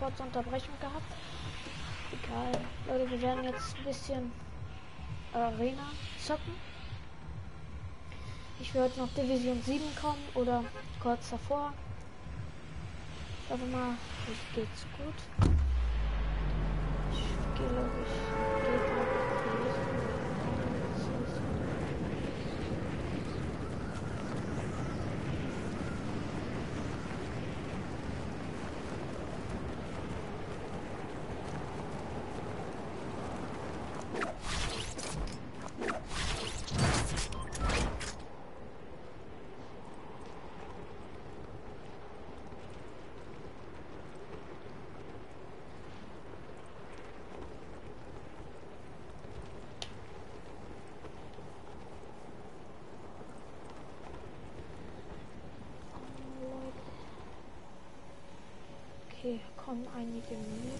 kurze Unterbrechung gehabt. Egal. Leute, wir werden jetzt ein bisschen Arena zocken. Ich heute noch Division 7 kommen oder kurz davor. Ich hoffe mal, es geht's gut. Ich, gehe, glaube ich, Okay, kommen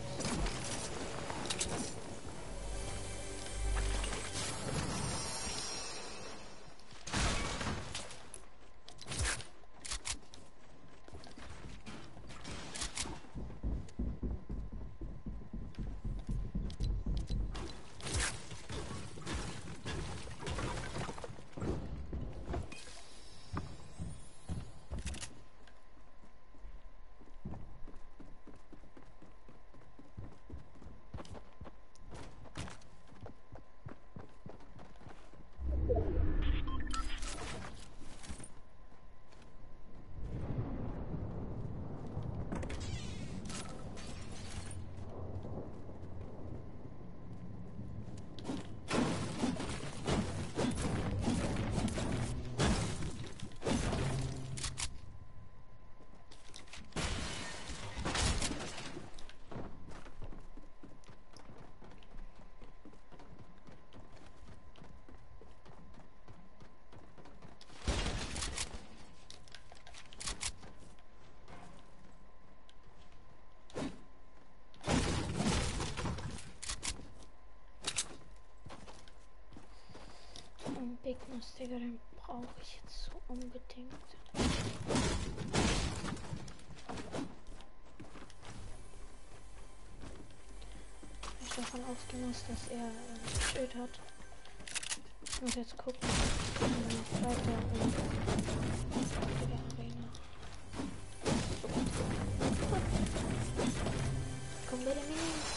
mit. Bigness, Digga, den brauche ich jetzt so unbedingt. Ich davon ausgehen muss, dass er äh, Schild hat. Ich muss jetzt gucken, wie weiter in der Arena. Komm bitte mit.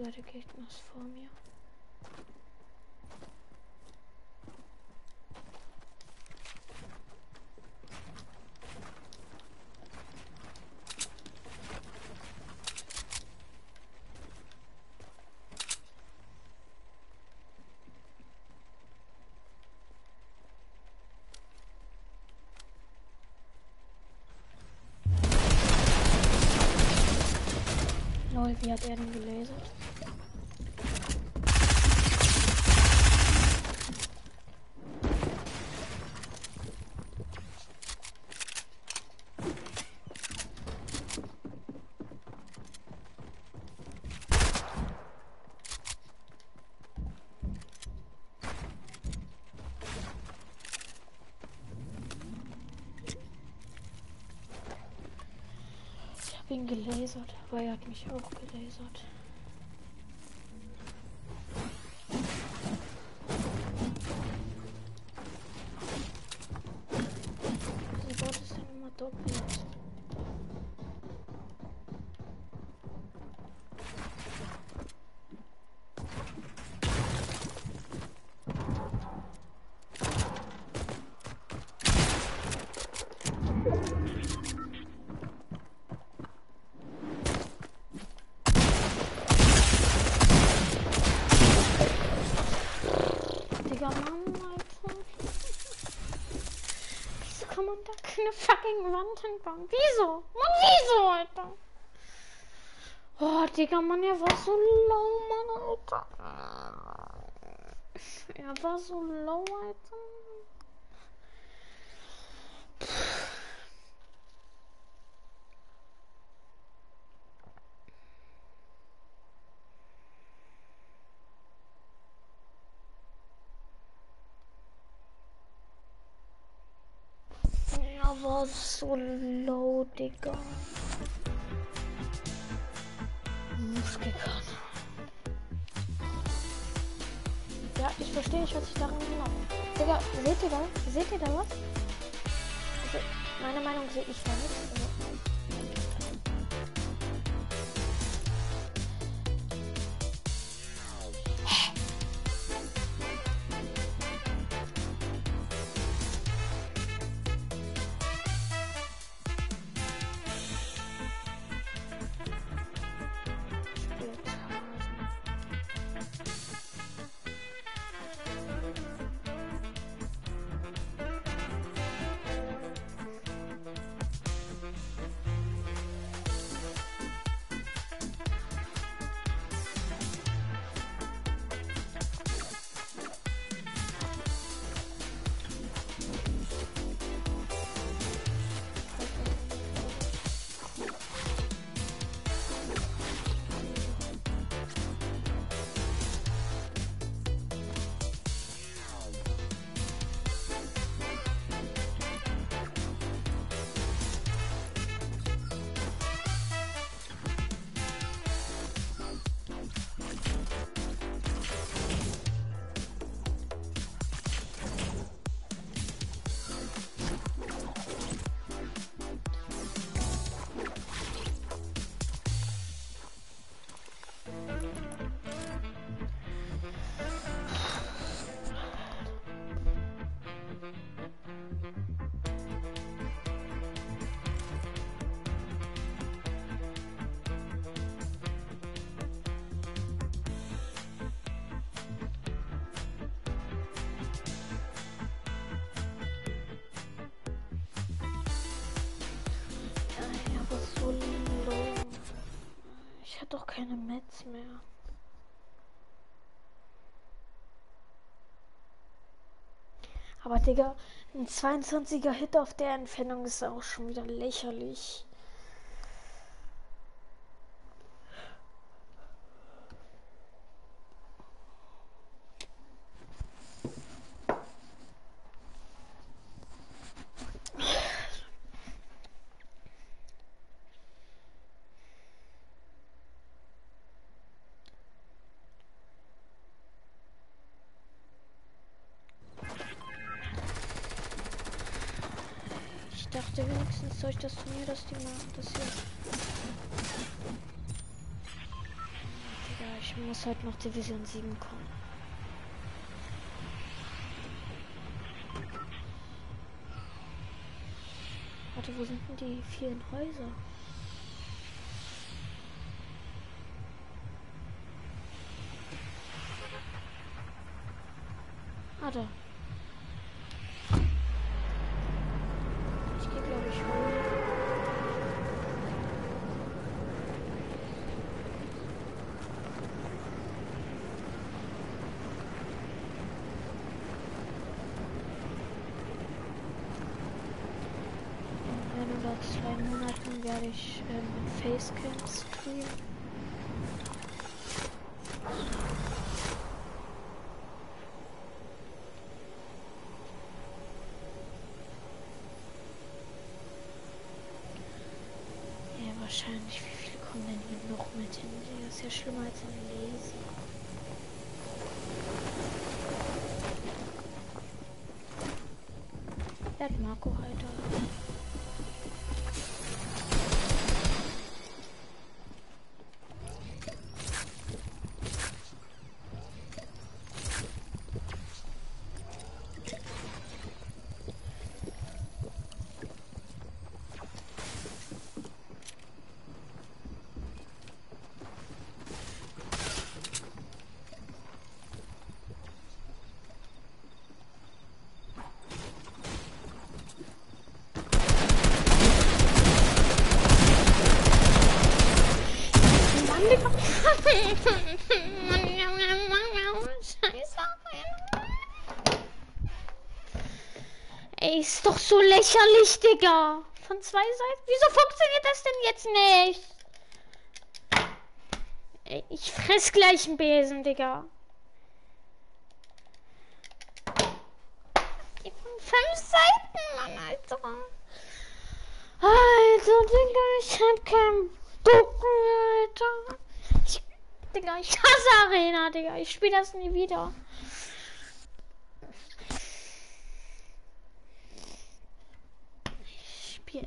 Digga, der Gegner ist vor mir. Wie hat er denn gelasert? bin gelasert, aber er hat mich auch gelasert. Wieso Bot ist denn immer doppelt? Eine fucking Wand hinbauen. Wieso? Mann, wieso, Alter? Oh, Digga, Mann, er war so low, Mann, Alter. Er war so low, Alter. War so low, Digga. Muskelkater. Ja, ich verstehe nicht, was ich daran genau. Digga, seht ihr da? Seht ihr da was? Also, meiner Meinung sehe ich da nichts. Hatte doch keine Mets mehr. Aber Digga, ein 22er Hit auf der Entfernung ist auch schon wieder lächerlich. Ich dachte wenigstens durch das Turnier, dass die mal das hier. Digga, ich muss halt noch Division 7 kommen. Warte, wo sind denn die vielen Häuser? Ah, da. Ich gehe, glaube ich, hoch. In ein oder zwei Monaten werde ich ähm, mit Facecam streamen. Ja, wahrscheinlich. Wie viele kommen denn hier noch mit hin? Das ist ja schlimmer als ein. Er hat Marco Heiter. Lächerlich, Digga. Von zwei Seiten. Wieso funktioniert das denn jetzt nicht? Ich fress gleich einen Besen, Digga. Fünf Seiten, Mann, Alter. Alter, Digga, ich hab keinen Bock mehr, Alter. Ich, Digga, ich hasse Arena, Digga. Ich spiele das nie wieder. Ich hab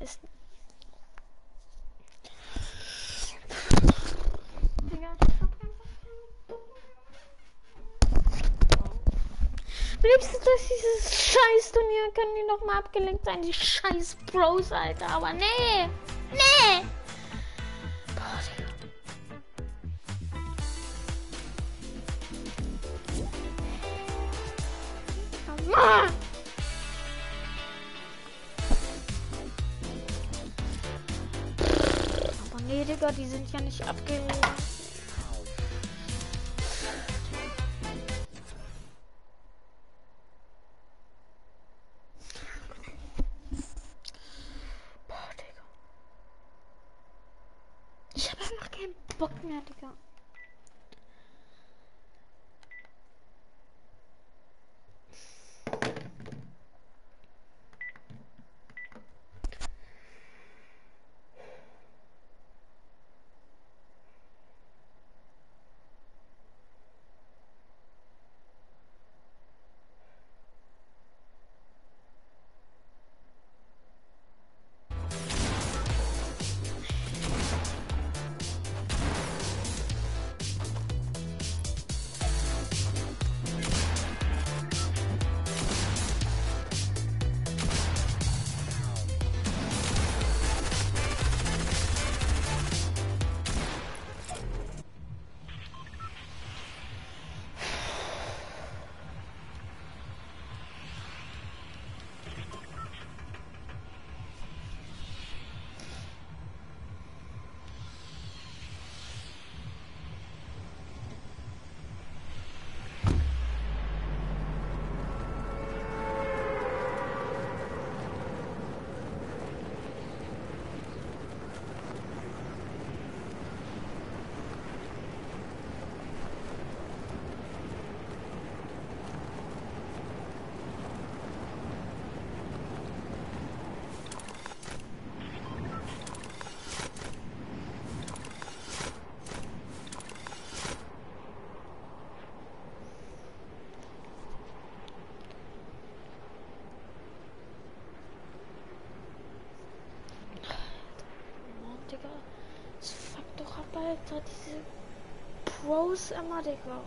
Wenigstens durch dieses scheiß Turnier können die noch mal abgelenkt sein, die scheiß Bros, Alter. Aber nee, nee. Boah, Digga. Nee, Digga, die sind ja nicht abgelenkt. Bock mehr, Digga. Alter, diese Pros immer, Digga.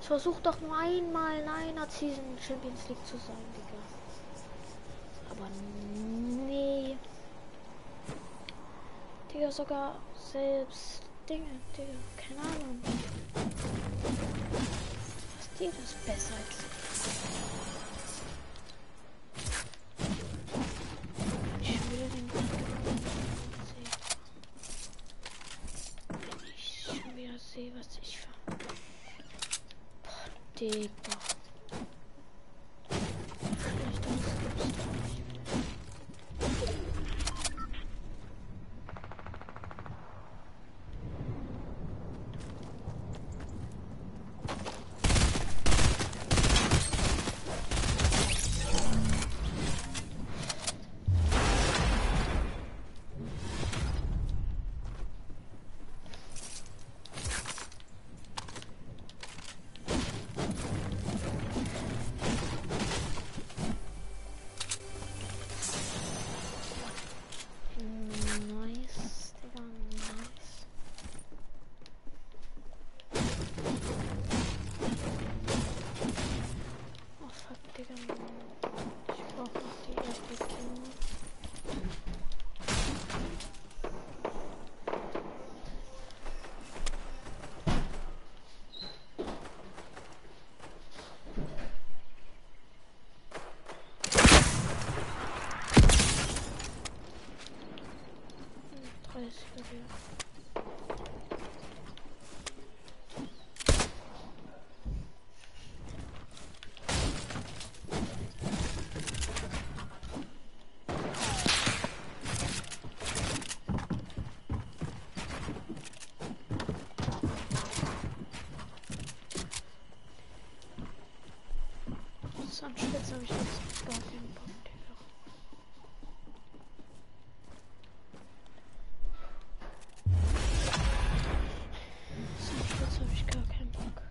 Ich versuche doch nur einmal in einer Season Champions League zu sein, Digga. Aber nee. Digga, sogar selbst Dinge, Digga. Keine Ahnung. Was dir das besser als Jetzt habe ich jetzt gar keinen Bock. Digga. So, Jetzt habe ich gar keinen Bock.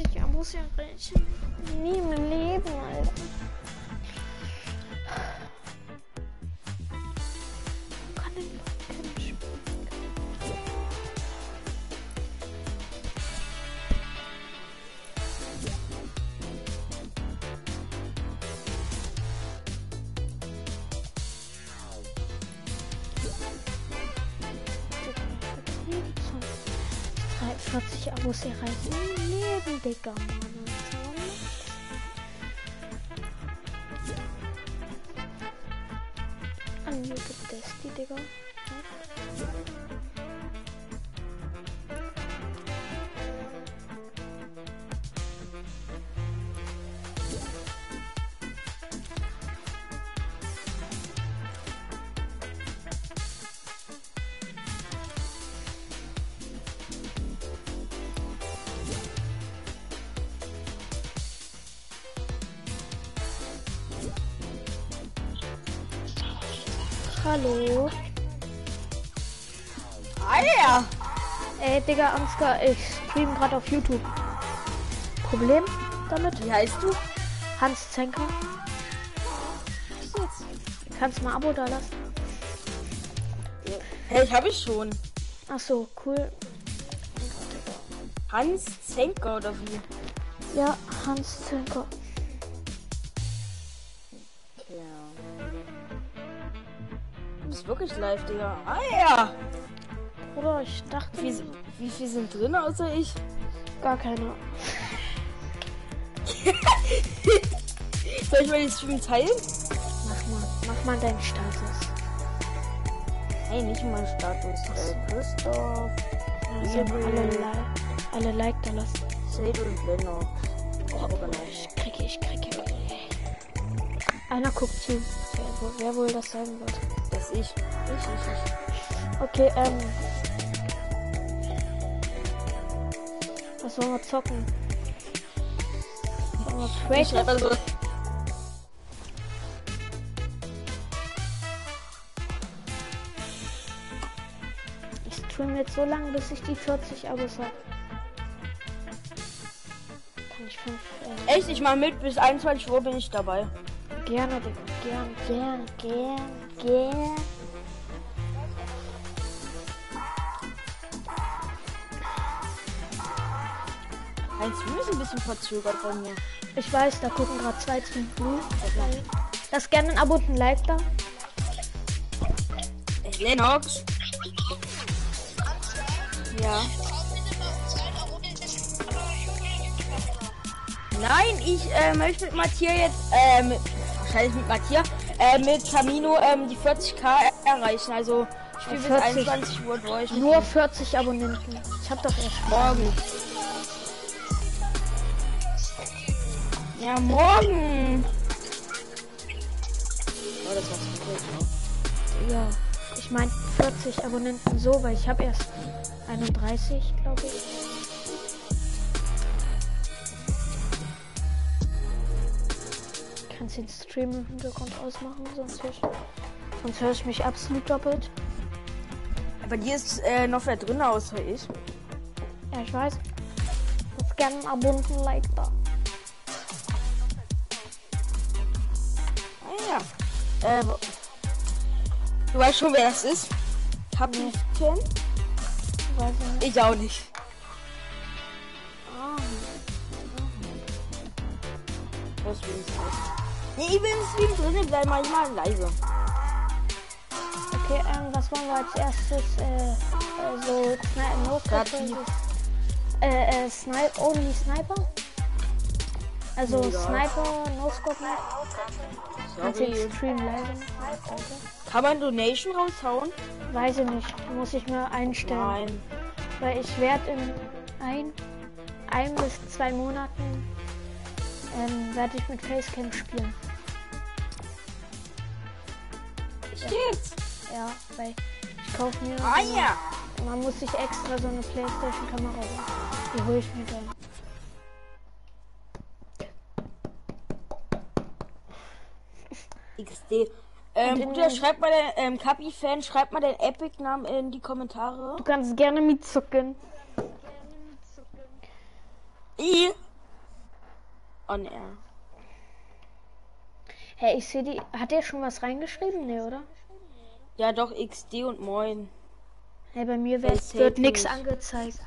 Ich habe noch 20 Abos erreichen. Nie im Leben, Alter. Kann denn kein Spiel? Digga, 43 Abos erreichen. Im Leben, Digga, Mann. Hallo. Alter! Ey, Digga, Ansgar, ich stream gerade auf YouTube. Problem damit? Wie heißt du? Hans Zenker. Kannst mal ein Abo da lassen? Hey, ich habe ich schon. Ach so, cool. Hans Zenker oder wie? Ja, Hans Zenker. Wirklich live, Digga. Ah ja! Bruder, ich dachte, Wie, wie viel sind drin außer ich? gar keine. Soll ich mal den Stream teilen? Mach mal, mach mal deinen Status. Hey, nicht mal Status. Äh, Christoph, Also Übel. alle, Li alle Like da lassen. Sade und Lennox. Oh, genau. ich kriege, ich kriege. Einer guckt zu. Wer, wer wohl das sein wird? Das ich. Ich, ich, ich. Okay, ähm. Was wollen wir zocken? Wollen wir Kratos? also. Ich stream jetzt so lange, bis ich die 40 Abos habe. Kann ich fünf. Äh, Echt, ich mach mit. Bis 21 Uhr bin ich dabei. gerne, Digga. Gern, gern, gern, Dein Stream ist ein bisschen verzögert bei mir. Ich weiß, da gucken gerade zwei Blue. Lass gerne ein Abo und ein Like da. Ey, Lennox. Ja. Nein, ich äh, möchte mit Matthias jetzt, äh, mit, wahrscheinlich mit Matthias, äh, mit Camino ähm, die 40k erreichen. Also ich spiele bis 40. 21 Uhr durch. Nur ihm. 40 Abonnenten. Ich hab doch erst. morgen. Ja, morgen. Oh, das war's. Ja, ich meine 40 Abonnenten so, weil ich habe erst 31, glaube ich. Kannst den Stream im Hintergrund ausmachen, sonst höre ich, sonst höre ich mich absolut doppelt. Bei dir ist äh, noch wer drin außer ich. Ja, ich weiß. Jetzt gerne ein Abo und ein Like da. Ah ja. Äh, du weißt schon, wer das ist? Weiß ich nicht. Ich auch nicht. Ah. Was will ich Nee, ich will im Stream drinnen bleiben, manchmal leise. Okay, ähm, was wollen wir als erstes? Äh, äh so Sni no äh, äh, Sniper, only Sniper? Also Ja. Sniper, No Scope Night. Kannst du Stream leise. Kann man Donation raushauen? Weiß ich nicht. Muss ich mir einstellen. Nein. Weil ich werde in ein, ein bis zwei Monaten ähm, werde ich mit Facecam spielen. Steht's. Ja, weil ich kaufe mir. Ah ja. Man muss sich extra so eine Playstation-Kamera holen. Die hole ich mir dann. XD. Ähm, Bruder, schreibt mal den, ähm, Kapi-Fan, schreibt mal den Epic-Namen in die Kommentare. Du kannst gerne mitzucken. I. On air. Hey, ich sehe die. Hat der schon was reingeschrieben? Nee, oder? Ja, doch, XD und Moin. Hey, bei mir wird, nichts nicht. angezeigt.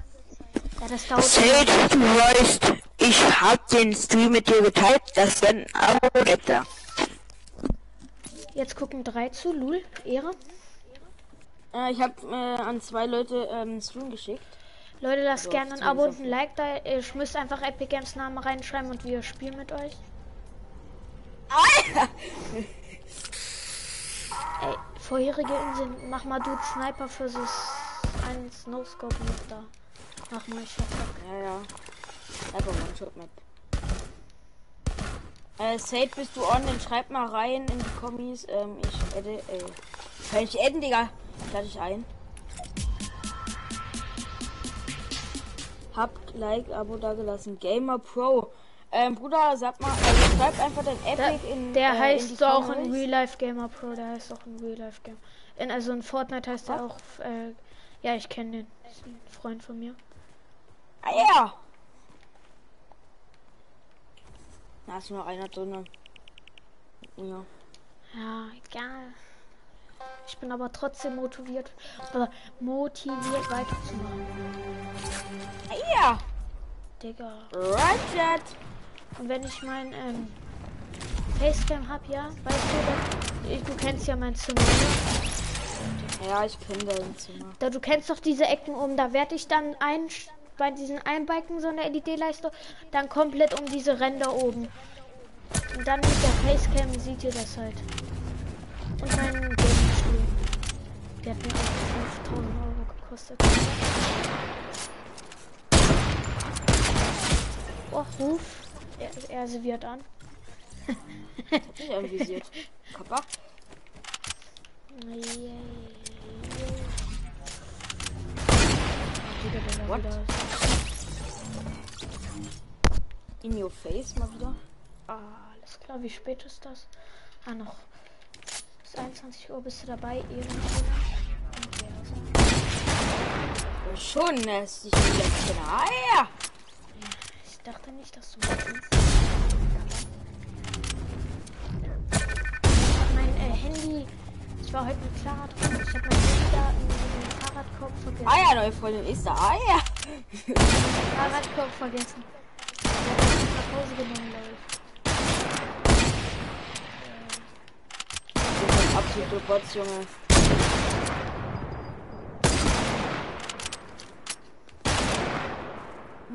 Ja, das dauert. Sage, du weißt, ich hab den Stream mit dir geteilt, das wäre ein Abo weg da. Jetzt gucken drei zu. Lul, Ehre. Äh, ich habe äh, an zwei Leute ähm, einen Stream geschickt. Leute, lasst gerne ein Abo und ein Like da. Ich müsst einfach Epic Games Namen reinschreiben und wir spielen mit euch. Ey, vorherige Inseln, mach mal du Sniper versus einen Snowscope mit da. Mach mal, ich. Ja, ja. Einfach One-Shot-Map. Äh, Sade, bist du on? Dann schreib mal rein in die Kommis. Ähm, ich adde, äh, kann ich adden, Digga? Lade ich ein. Hab Like, Abo da gelassen. Gamer Pro. Ähm, Bruder, sag mal, also schreib einfach den Der, Epic in der äh, in heißt die so auch in Comments. Real Life Gamer Pro, der heißt auch in Real Life Game. In, also in Fortnite heißt er auch, äh, ja, ich kenne den. Das ist ein Freund von mir. Ah ja! Da ist nur einer drin. Ja. Ja, egal. Ich bin aber trotzdem motiviert, äh, motiviert weiterzumachen. Ah ja! Digga. Roger! Und wenn ich mein ähm, Facecam hab, ja, weißt du, da, ich, du kennst ja mein Zimmer, oder? Ja, ich kenne dein Zimmer. Da, du kennst doch diese Ecken oben, da werde ich dann ein, bei diesen Einbalken so eine LED-Leiste, dann komplett um diese Ränder oben. Und dann mit der Facecam seht ihr das halt. Und mein Gaming-Stuhl. Der hat mir auch 5000 Euro gekostet. Oh, Ruf. Er, er serviert an. Nicht anvisiert. Kappa. Yay. Ach, wieder, er wieder- In your face mal wieder. Ah, alles klar. Wie spät ist das? Ah, noch. Bis 21 Uhr bist du dabei. Ehrenfehler. Schon, ne? Ist nicht die letzte. Ah ja! Ich dachte nicht, dass du. Mein äh, Handy. Ich war heute mit Clara drin. Ich habe mein Handy da in den Fahrradkorb vergessen. Ah ja, neue Freundin ist da. Ah ja! Fahrradkorb vergessen. Ich habe nach Hause genommen, glaube ich. Das sind absolute Bots, Junge.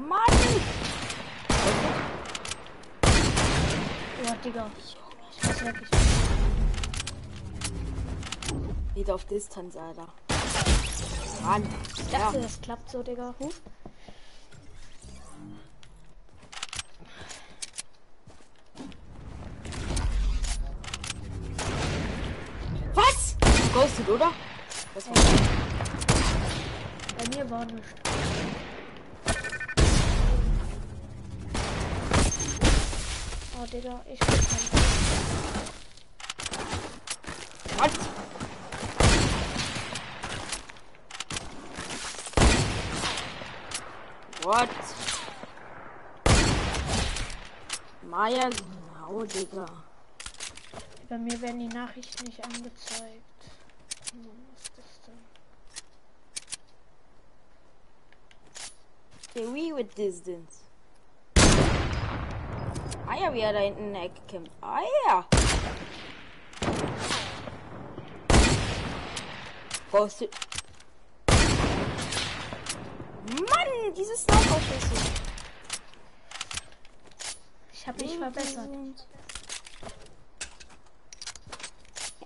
Mann! Oh, Digga. Wieder auf Distanz, Alter. Mann. Ich Ja. dachte, das klappt so, Digga. Ruf. Was? Ghosted, oder? Das war Bei mir war nichts. Oh, Digga, ich bin kein What? What? Maya, genau, Digga. Bei mir werden die Nachrichten nicht angezeigt. Hm, Was ist das denn? The Wii with Distance. Ah ja, wie er da hinten in der Ecke kämpft. Ah ja. Brauchst du... Mann, diese Sniper-Schüsse. Ich habe mich verbessert.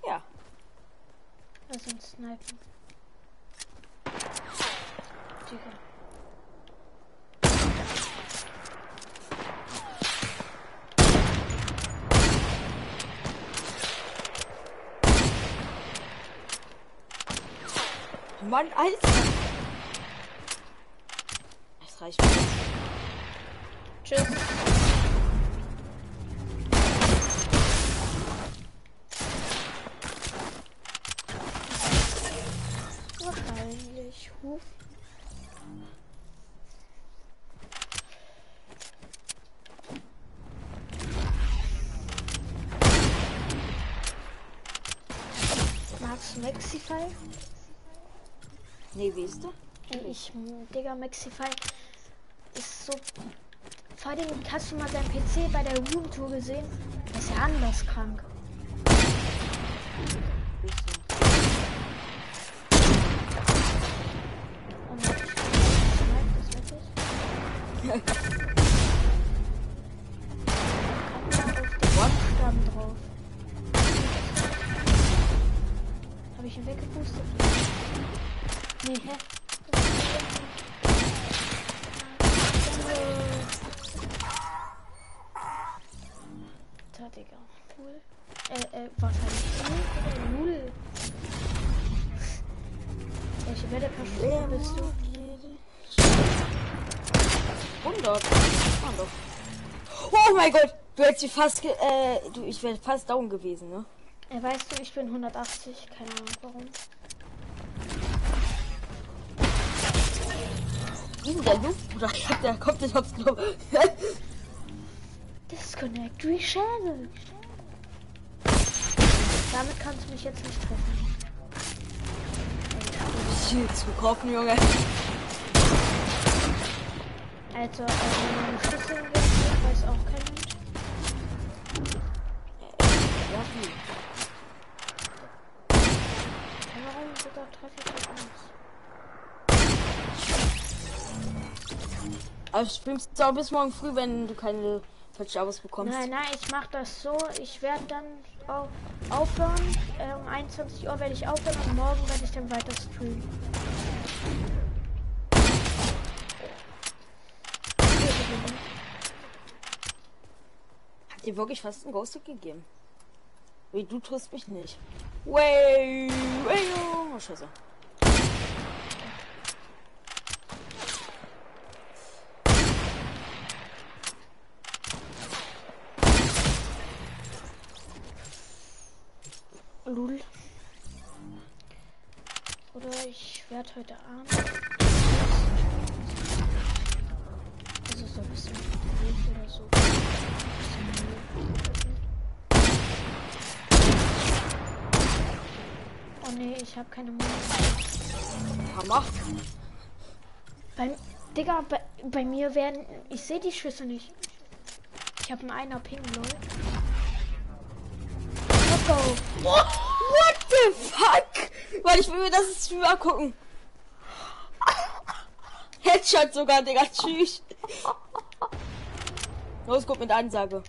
Ja. Lass uns snipen. Digga. Mann, Alter. Das reicht mir. Tschüss. Wahrscheinlich. Huf. Du Maxify? Nee, wie ist du? Ich, Digga, Maxify ist so. Vor allem hast du mal deinen PC bei der Roomtour gesehen? Der ist ja anders krank. Das. Habe ich ihn weggepustet? Nee, hä? Da, Digga. Cool. Äh, äh, was heißt oder null? Welche Wetterperson bist du? 100. Ah, doch. Oh mein Gott, du hättest dich fast, ge äh, du, ich wäre fast down gewesen, ne? Äh, weißt du, ich bin 180. Keine Ahnung warum. Wie ist denn der Luft, Bruder? Ich hab der kommt nicht aufs Klo. Disconnect Rechannel. Damit kannst du mich jetzt nicht treffen. Shit, zu kaufen, Junge. Also, also meine Schlüssel weiß auch kein Mensch. Ja, viel. Ja, Warum sogar treffe ich Aber streamst du auch bis morgen früh, wenn du keine Touchdowns bekommst. Nein, nein, ich mach das so. Ich werde dann auf, aufhören. Äh, um 21 Uhr werde ich aufhören und morgen werde ich dann weiter streamen. Hat dir wirklich fast einen Ghosted gegeben? Wie, du tust mich nicht. Way, way, oh, scheiße. Lul. Oder ich werde heute Abend. Also so ein bisschen oder so. Oh nee, ich habe keine Munition. Hammer. Bei, Digga, bei, bei mir werden. Ich sehe die Schüsse nicht. Ich habe einen einer Ping, lol. Go. What the fuck? Weil ich will mir das Stream angucken. Headshot sogar, Digga. Tschüss. Los, guck mit Ansage.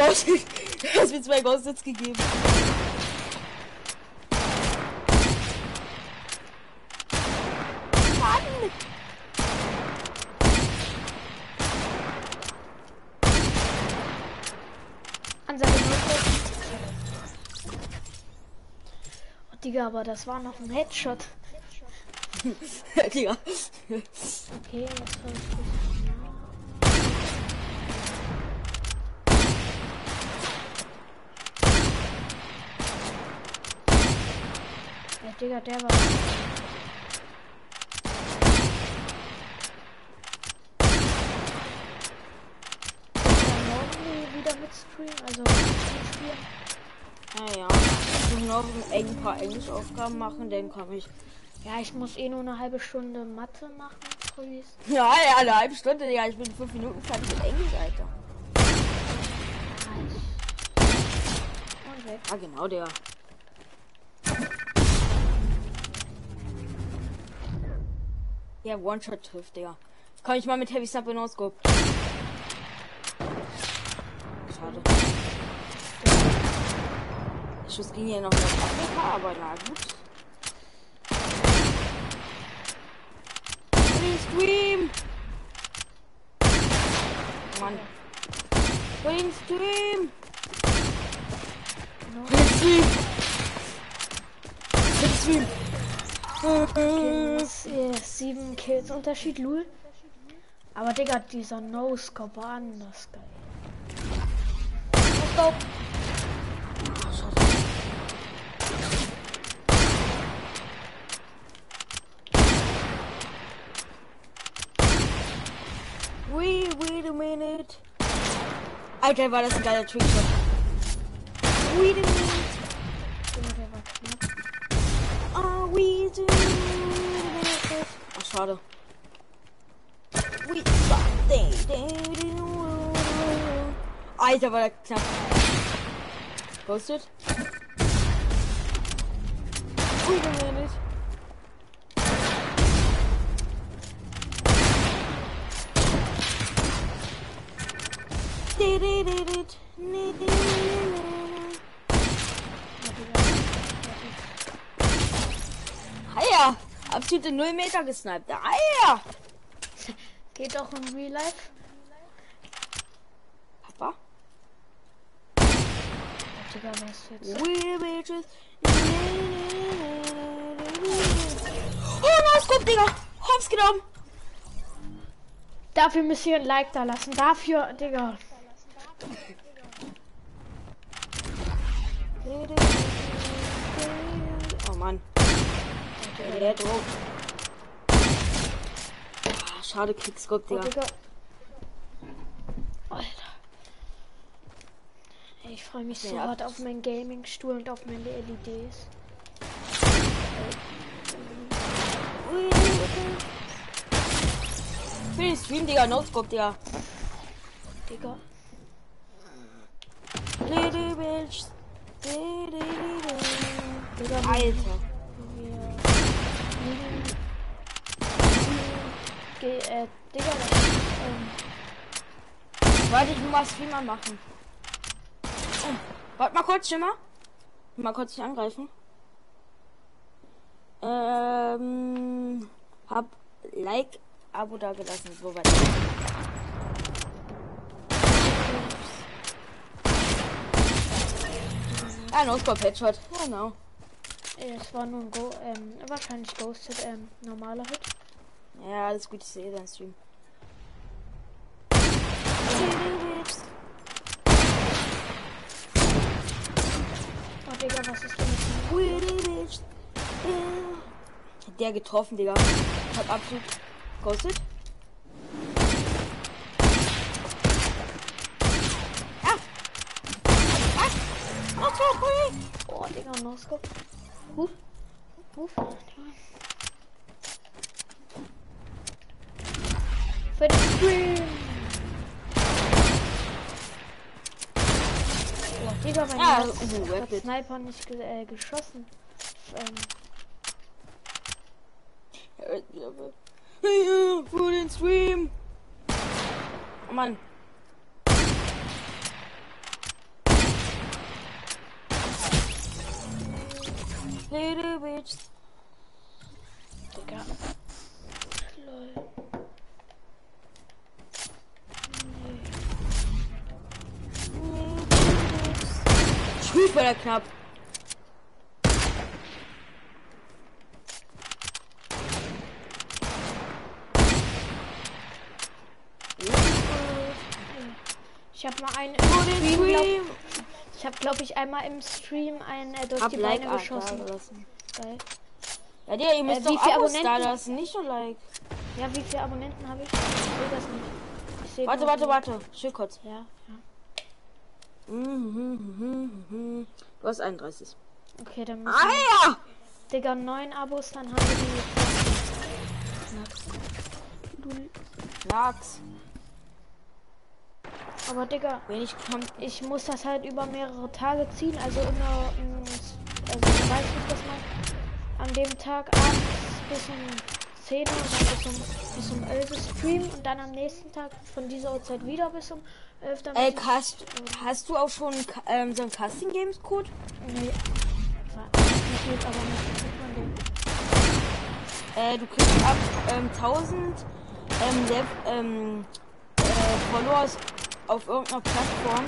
Ghost. Hast mir zwei Ghosts gegeben. Mann! Ansage null. Oh, Digga, aber das war noch ein Headshot. Digga. Okay, Ja, Digga, der war. Morgen wieder mit Stream, also mit spielen. Naja, ich muss noch ein paar Englischaufgaben machen, dann komme ich. Ja, ich muss eh nur eine halbe Stunde Mathe machen, Freeze. Ja, ja, eine halbe Stunde, Digga. Ich bin in fünf Minuten fertig mit Englisch, Alter. Weg. Ah, genau, der. Ja, One-Shot trifft, Digga. Jetzt kann ich mal mit Heavy Snap in Scope. Schade. Schuss ging ja noch nach Afrika, aber na gut. Stream! Mann. Green Stream! Green Stream! Green Stream! Kills, yeah, sieben Kills Unterschied, Lul. Aber Digga, dieser No-Scope war anders geil. Stop! A minute. Alter, war das ein geiler Trickshot. Wait a minute. Are we doing it? Ach, schade. We Alter, war der knapp. Ghosted? Wait a minute. Absolute 0 Meter gesniped. Alter! Geht doch in Real Life. Papa? Oh, Digga, was jetzt? We. Oh, Digga. Hops genommen. Dafür müsst ihr ein Like da lassen. Dafür, Digga. Oh Mann. Der, der drauf. Ah, schade, Oh, Digga. Digga. Alter. Ey, Ich freue mich so Ja. hart auf meinen Gaming-Stuhl und auf meine LEDs. Für den Stream, Digga. No Scope, Digga. Digga. Digga, Alter. Ge äh, Digga, ähm, Warte, ich muss mal Streamer machen. Oh, warte mal kurz, Schimmer. Mal kurz dich angreifen. Ähm, hab Like, Abo da gelassen. So weit. Ah, no scope Headshot. Genau. äh, es war nur ein Go, ähm, wahrscheinlich Ghosted, ähm, normaler Hit. Ja, alles gut, ich sehe deinen Stream. Oh, Digga, was ist denn mit Hat der getroffen, Digga. Hab absolut ghosted. Ah! Ah! Oh, Digga, No-Scope. Huf. Huf. Für den Stream. Oh, Digga, mein Ah, Herz uh, hat. Sniper nicht ge äh, geschossen. Ähm, Für den Stream! Oh Mann. Little Der knapp. Ich habe mal einen im Stream, glaub, ich habe glaube ich einmal im Stream einen äh, durch Hab die Like Beine geschossen. gelassen. Geil. Ja, der, ihr müsst wie doch Abos da lassen, nicht nur Like. Ja, wie viele Abonnenten habe ich? Ich sehe Warte, warte, warte. Chill kurz. Ja, ja. Mhm, Du hast 31. Okay, dann müssen Ah ja! Digga, neun Abos, dann haben wir die. Lachs. Aber Digga, Wenig kommt. ich muss das halt über mehrere Tage ziehen. Also immer. mm, Also ich weiß nicht, dass man an dem Tag abends bis um 10 Uhr bis um, bis um 11 Uhr streamen und dann am nächsten Tag von dieser Uhrzeit wieder bis um 11 Uhr. Ey, hast, hast du auch schon ähm, so einen Casting Games Code? Nee. Geht aber nicht. Äh, du kriegst ab ähm, 1000 ähm, Lev ähm, äh, Followers auf irgendeiner Plattform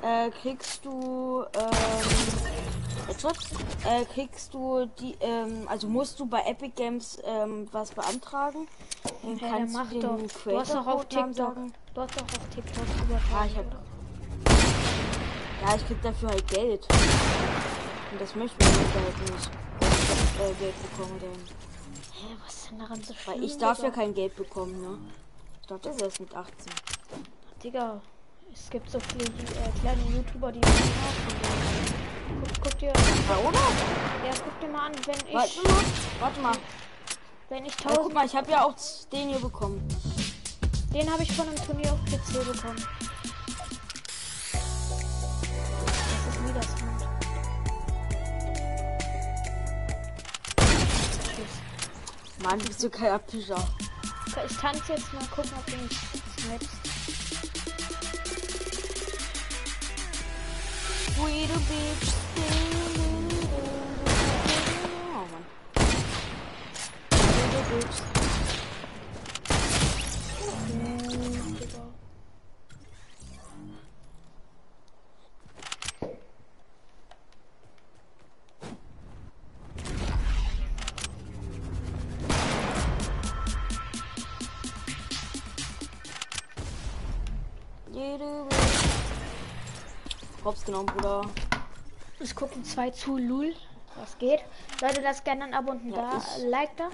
äh, kriegst du ähm, Headshot, äh, kriegst du die ähm, also musst du bei Epic Games ähm, was beantragen. Dann Ja, dann mach du doch. den Du hast doch auf TikTok. sagen. Du hast doch auf TikTok Ah, übertragen. ich hab ja, ich krieg dafür halt Geld. Und das möchte ich halt nicht. Ich äh, Geld bekomme, dann. Hä, was ist denn daran so schlimm? Weil ich darf ja Digga? kein Geld bekommen, ne? Ich dachte, das ist erst mit 18. Digga, es gibt so viele äh, kleine YouTuber, die haben. Guck, guck dir, Ja, oder? ja, guck dir mal an, wenn ich, Warte mal. Warte mal. wenn ich Ja, guck 1000, mal, ich habe ja auch den hier bekommen. den habe ich von einem Turnier auf PC bekommen. Das ist wieder Sound. Tschüss. Mann, du bist so kein Abfischer. Okay, Ich tanze jetzt mal gucken, ob du mich snipest. Guido Beach thing. Oh my. Beach genommen, Bruder. Es gucken zwei zu, Lul. Was geht? Leute, lasst gerne ein Abo und ein Ja, da, Like da.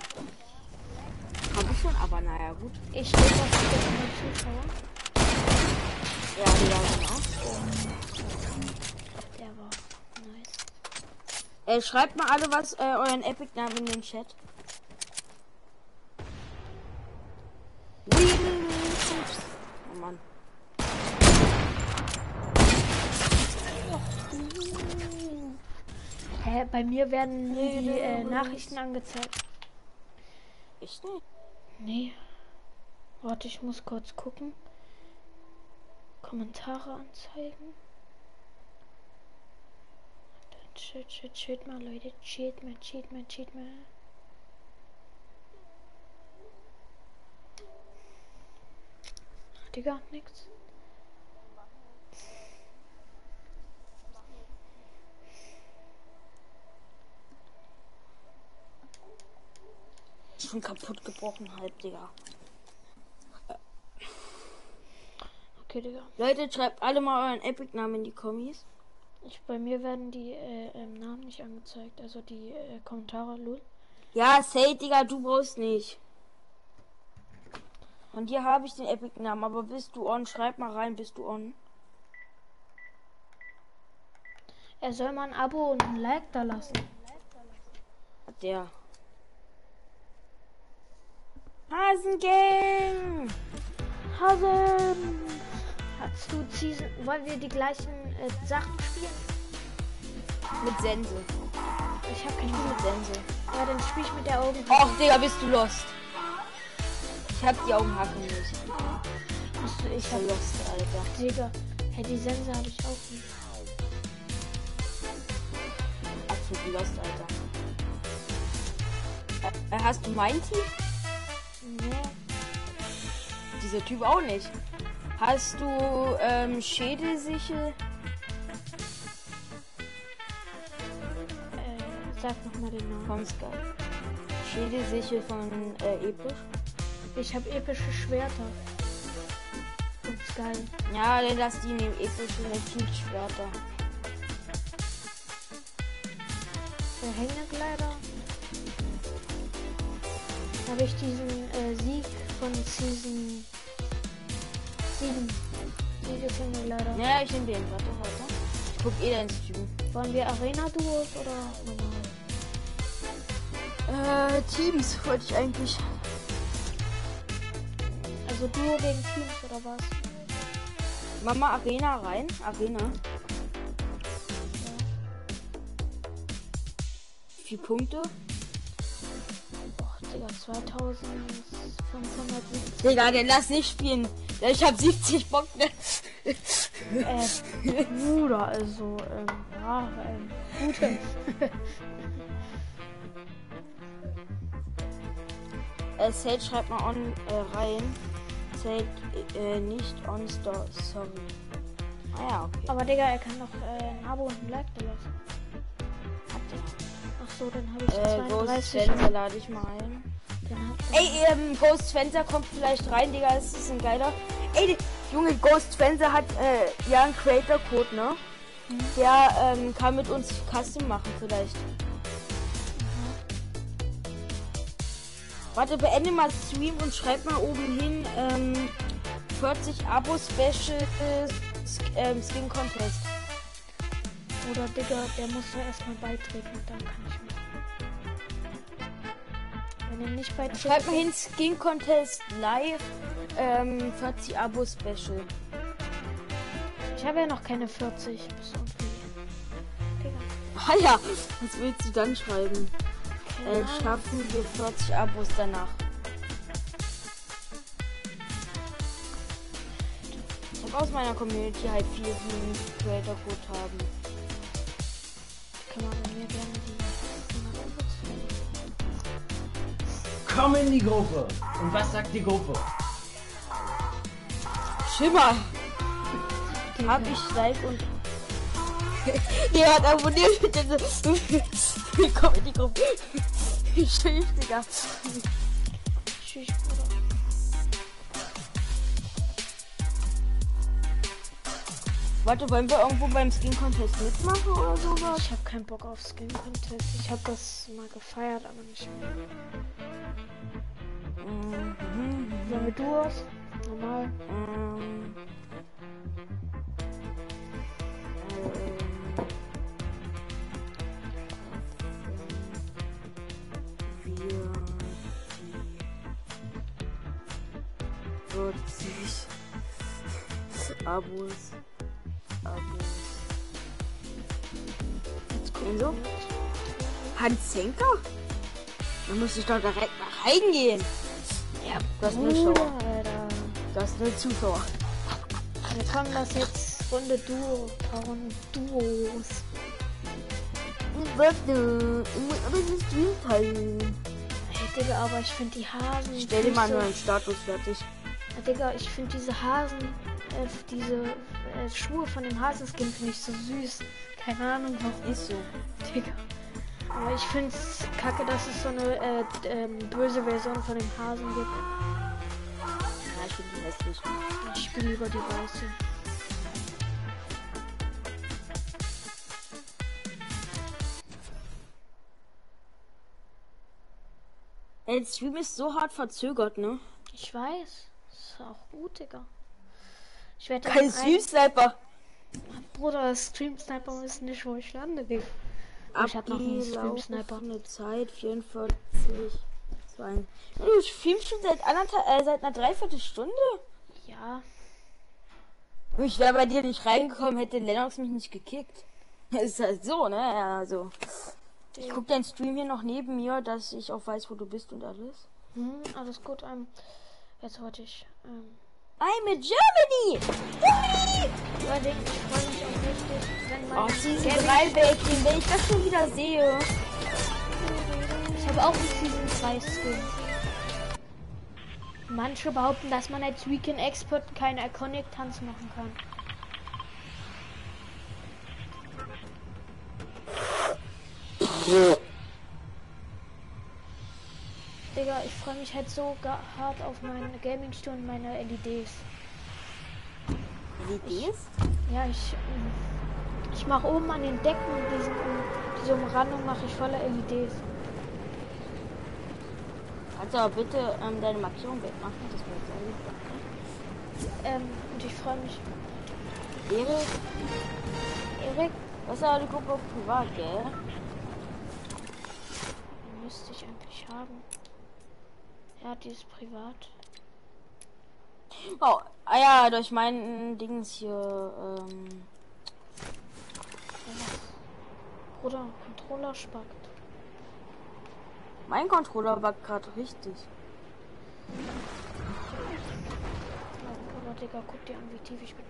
Hab ich schon, aber naja, gut. Ich stehe das jetzt den Zuschauer. Ja, ja, genau. Der war nice. Äh, schreibt mal alle was, äh, euren Epic-Namen in den Chat. Bei mir werden nie die äh, Nachrichten angezeigt. Ich nicht. Nee. Warte, ich muss kurz gucken. Kommentare anzeigen. Dann Shit, shit, shit mal, Leute. Cheat mal, cheat mal, cheat mal. Digga, nix. Schon kaputt gebrochen halb, Digga. Okay, Digga. Leute, schreibt alle mal euren Epic-Namen in die Kommis. Ich, bei mir werden die äh, ähm, Namen nicht angezeigt. Also die äh, Kommentare, lul. Ja, say, Digga, du brauchst nicht. Von dir habe ich den Epic-Namen, aber bist du on? Schreib mal rein, bist du on? Er soll mal ein Abo und ein Like da lassen. Der. Hasengang! Hasen! Hast du Season. Wollen wir die gleichen äh, Sachen spielen? Mit Sense. Ich habe kein Mit Spiel. Sense. Ja, dann spiel ich mit der Augen. Och, Digga, bist du lost. Ich hab die Augenhaken nicht. Bist du, ich hab. lost, Alter. Digga. Hey, die Sense habe ich auch nicht. Absolut lost, Alter. Äh, hast du mein Team? Dieser Typ auch nicht. Hast du ähm, Schädelsichel? Äh, sag nochmal den Namen. Von Sky. Schädelsichel von äh, Episch? Ich habe epische Schwerter. Und geil. Ja, dann lass die nehmen. Epische Schwerter. Der Hängegleiter. Habe ich diesen äh, Sieg von Season 7. Die gefallen mir leider. Ja, ich nehme den. Warte, warte. Ich guck eh dein Stream. Wollen wir Arena-Duos oder normal? Äh, Teams wollte ich eigentlich. Also Duo gegen Teams oder was? Mama Arena rein. Arena. Vier Punkte. Och, Digga, 2570. Digga, den lass nicht spielen. Ich hab 70 Bock. Ne? Äh, Bruder, also, ähm, ja, ähm, gute. Äh, Sage schreibt mal on äh, rein. Sage äh, nicht on store. Sorry. Ah ja, okay. Aber Digga, er kann doch äh, ein Abo und ein Like da lassen. Ach so, dann habe ich Äh, Ghost 32. Spencer lade ich mal ein. Ey, ähm, Ghost Spencer kommt vielleicht rein, Digga. Das ist ein geiler. Ey, Junge, Ghost Spencer hat äh, ja einen Creator-Code, ne? Der ähm, kann mit uns Custom machen, vielleicht. Warte, beende mal Stream und schreib mal oben hin ähm, 40 Abo-Special äh, ähm, Skin Contest. Oder Digga, der muss ja erstmal beitreten dann kann ich machen. Nicht beitritt. Schreib mal hin Skin Contest live ähm, 40 Abo-Special. Ich habe ja noch keine 40. Bis irgendwie. Digga. Ah ja, was willst du dann schreiben? Äh, schaffen wir 40 Abos danach. Ich habe aus meiner Community halt einen Creator Code haben. Komm in die Gruppe. Und was sagt die Gruppe? Schimmer! Hab ich Like und. Der hat abonniert mit diese. Komm in die Gruppe. Tschüss, Digga. Tschüss, Bruder. Warte, wollen wir irgendwo beim Skin Contest mitmachen oder sowas? Ich habe keinen Bock auf Skin Contest. Ich habe das mal gefeiert, aber nicht mehr. Sollen wir Duos? Normal. Wir die 40 Abos, Abos. Jetzt gucken so. Hans Senker? Da muss ich doch direkt nach reingehen. Ja, das ist eine Show. Alter. Das ist eine Zuschauer. Wir kommen das jetzt Runde Duo. Paar Runden Duos. Warte, aber den Stream teilen. Hey Digga, aber ich finde die Hasen. Stell dir mal nur einen Status fertig. Digga, ich finde diese Hasen, äh, diese äh, Schuhe von dem Hasenskin finde ich so süß. Keine Ahnung warum. Ist so. Digga. Aber ich finde es kacke, dass es so eine äh, ähm, böse Version von dem Hasen gibt. Ja, ich finde die hässlich. Ich spiele lieber die weiße. Ey, der Stream ist so hart verzögert, ne? Ich weiß. Ist auch gut, Digga. Ich werde Kein Süßsniper. Bruder, Stream Sniper wissen nicht, wo ich lande, Digga. Ich hab noch einen Stream Sniper. Eine Zeit 44. Zwei. Du streamst schon seit anderthalb, äh, seit einer Dreiviertelstunde? Ja, Ich wäre bei dir nicht reingekommen, hätte Lennox mich nicht gekickt. Ist halt so, ne? Ja, also. Ich guck deinen Stream hier noch neben mir, dass ich auch weiß, wo du bist und alles. hm, alles gut. Ähm, jetzt wollte ich. Ähm, I'm in Germany! Germany! ich freue mich auch richtig, wenn Oh, mein Season Gaming- 3 Backing, wenn ich das schon wieder sehe. Ich habe auch einen Season 2 Skin. Manche behaupten, dass man als Weekend Expert keinen Iconic Tanz machen kann. Digga, ich freue mich halt so hart auf meine Gaming-Stuhl und meine LEDs. LEDs? Ja, ich, ich mache oben an den Decken und diesen, um, diese Umrandung mache ich voller LEDs. Kannst aber bitte ähm, deine Markierung wegmachen? Das wäre sehr lieb. Ähm, und ich freue mich. Erik, Erik, das ist aber die Gruppe auf privat, gell? müsste ich eigentlich haben. Ja, die ist privat. Oh, ah ja, durch meinen Dings hier, ähm? Bruder, Controller spackt. mein Controller war gerade richtig. Aber Digga, guck dir an, wie tief ich bin.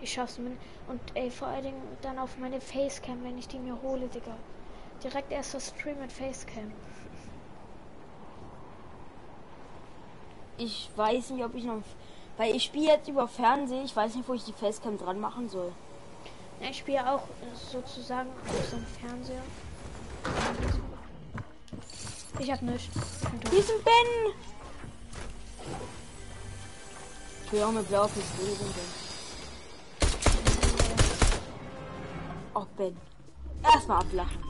Ich schaff's mit. Und ey, vor allen Dingen dann auf meine Facecam, wenn ich die mir hole, Digga. Direkt erster Stream mit Facecam. Ich weiß nicht, ob ich noch, weil ich spiele jetzt über Fernsehen, ich weiß nicht, wo ich die Facecam dran machen soll. Ja, ich spiele auch äh, sozusagen auf so einem Fernseher. Ich hab nichts. Diesen Ben! Ich will auch mit blauer Pistole den Ben. Oh, Ben. Erstmal ablachen.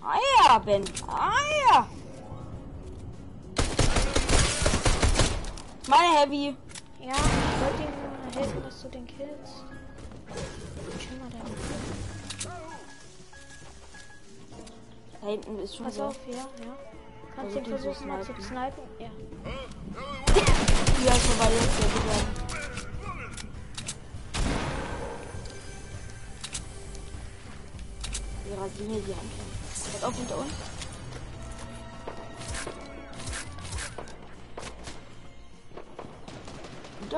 Ah ja, Ben. Ah ja. Meine Heavy. Ja, ich wollte dir nur helfen, dass du den killst. Chill mal da. Da hinten ist schon Pass auf, ja, ja. Kannst du zu versuchen mal zu snipen. Ja. Ja, vorbei jetzt ja wieder. Wir rasieren hier die Hand. Halt auf hinter uns.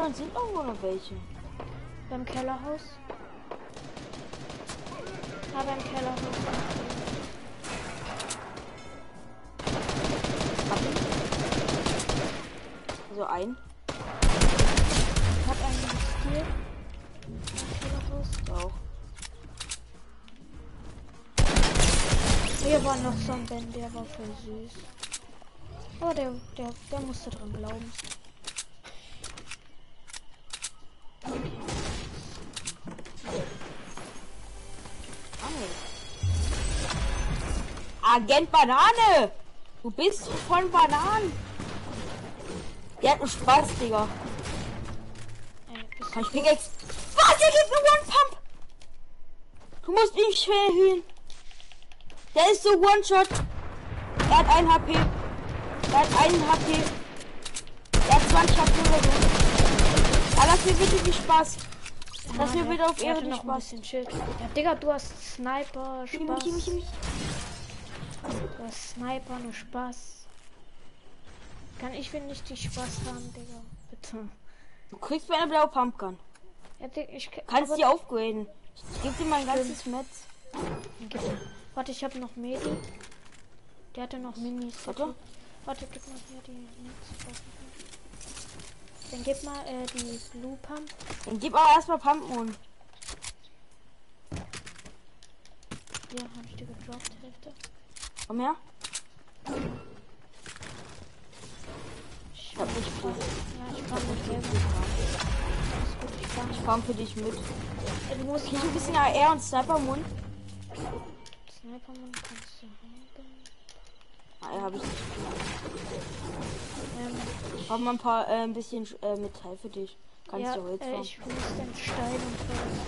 Uns sind irgendwo noch welche. Beim Kellerhaus? Ja, beim Kellerhaus. Ihn. Also ein. Ich hab einen Stil. Kellerhaus. Auch. Hier war noch so ein Ben, der war voll süß. Aber der, der, der musste dran glauben. Agent Banane! Du bist von Bananen! Der hat einen Spaß, Digga. Ey, ich Pickaxe? Was? Der gibt nur One Pump! Du musst ihn schwer hühlen. Der ist so One-Shot. Er hat 1 HP. Er hat 1 HP. Er hat 20 HP oder so. Aber lass mir bitte die Spaß. Mir der- bitte auf Ehre noch ein Spaß. bisschen Schild. Ja, Digga, du hast Sniper, mich, Spaß. mich, gib mich. Du hast Sniper, nur Spaß. Kann ich will nicht die Spaß haben, Digga. Bitte. Du kriegst mir eine blaue Pumpgun. Ja, Digga, ich kann. Kannst die upgraden. Ich geb dir mein ganzes Metz. Warte, ich habe noch Medi. Der hatte noch Minis. Warte. Warte, gib mal hier die Mix. Dann gib mal äh, die Blue Pump. Dann gib aber erstmal Pumpmoon. Hier habe ich dir gedroppt, Hälfte. Komm her. Ich hab nicht viel. Ja, ich kann nicht. Ist gut, ich kann Ich farm für dich mit. Du musst ich ein bisschen AR und Sniper-Mund? Snipermann kannst du haben. AR habe ich nicht. Ähm, Ich brauche mal ein paar, äh, ein bisschen äh, Metall für dich. Kannst ja, du Holz äh, ich muss den Stein und Holz.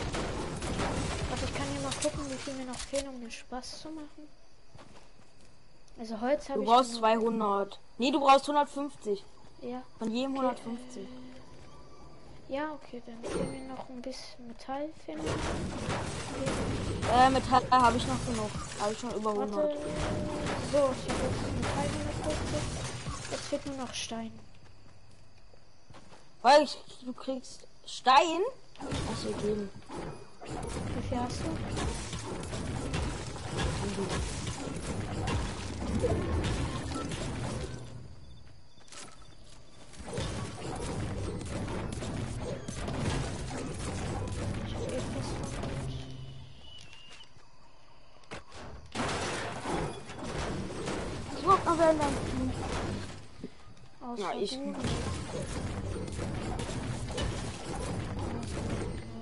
Warte, ich kann hier mal gucken, wie viel mir noch fehlen, um den Spaß zu machen. Also Holz habe Du ich. brauchst genug. 200. Nee, du brauchst 150. Ja. Von jedem 150. Ja, okay, dann fehlen mir noch ein bisschen Metall finden. Äh, Metall habe ich noch genug. Habe ich schon über 100. Warte. So, ich habe jetzt Metall 150. Jetzt fehlt nur noch Stein. Weil ich, du kriegst Stein. Achso, geben. Wie viel hast du? Außer Ja, ich-.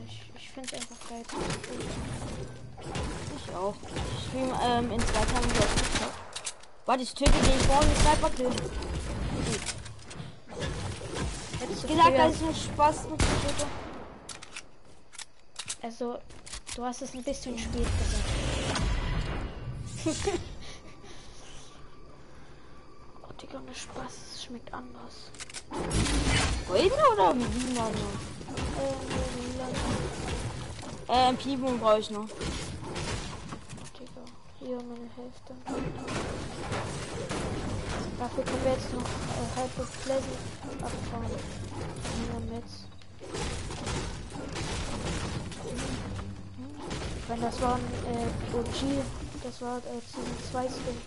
Ich, ich finde es einfach geil. Ich auch. Ich stream ähm, in zwei Tagen wieder auf TikTok. Warte, ich töte den vorne Sniper Kill. zu gesagt, dass ich nicht Spaß mit. Also, du hast es ein bisschen spät gesagt. Digga, ne Spaß. Es schmeckt anders. Heute oder wie liegen da noch? Äh, ein Pivon brauche ich noch. Digga, hier meine Hälfte. Dafür können wir jetzt noch äh, halbe Pleasant abfahren. Nur mit. Wenn das war ein äh, OG, das war äh, Season 2 Skin.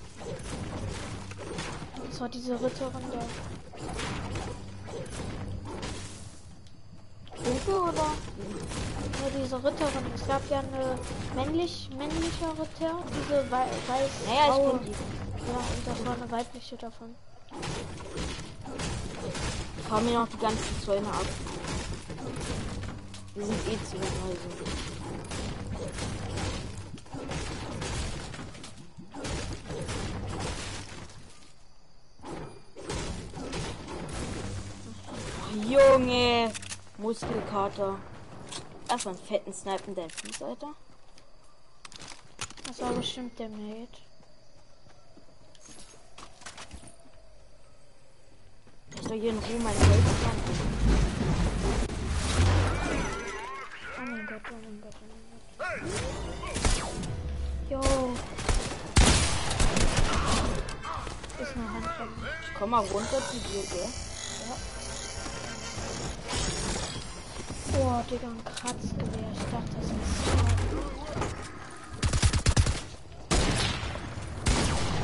Das war diese Ritterin da. Hilfe oder? Ja, diese Ritterin. Es gab ja eine männlich, männliche Ritter, diese wei weiß Naja, ich kenn die. Ja, und das war eine weibliche davon. Fahren mir noch die ganzen Zäune ab. Wir sind eh zu also. Junge! Muskelkater. Erstmal einen fetten Snipen dein Fuß, Alter. Das war bestimmt der Mate. Ich soll hier in Ruhe Welt machen. Oh mein Gott, oh mein Gott, oh mein Gott. Jo. Ist eine Hand von mir. Ich komm mal runter zu dir, gell? Oh, Digga, ein Kratzgewehr. Ich dachte, das ist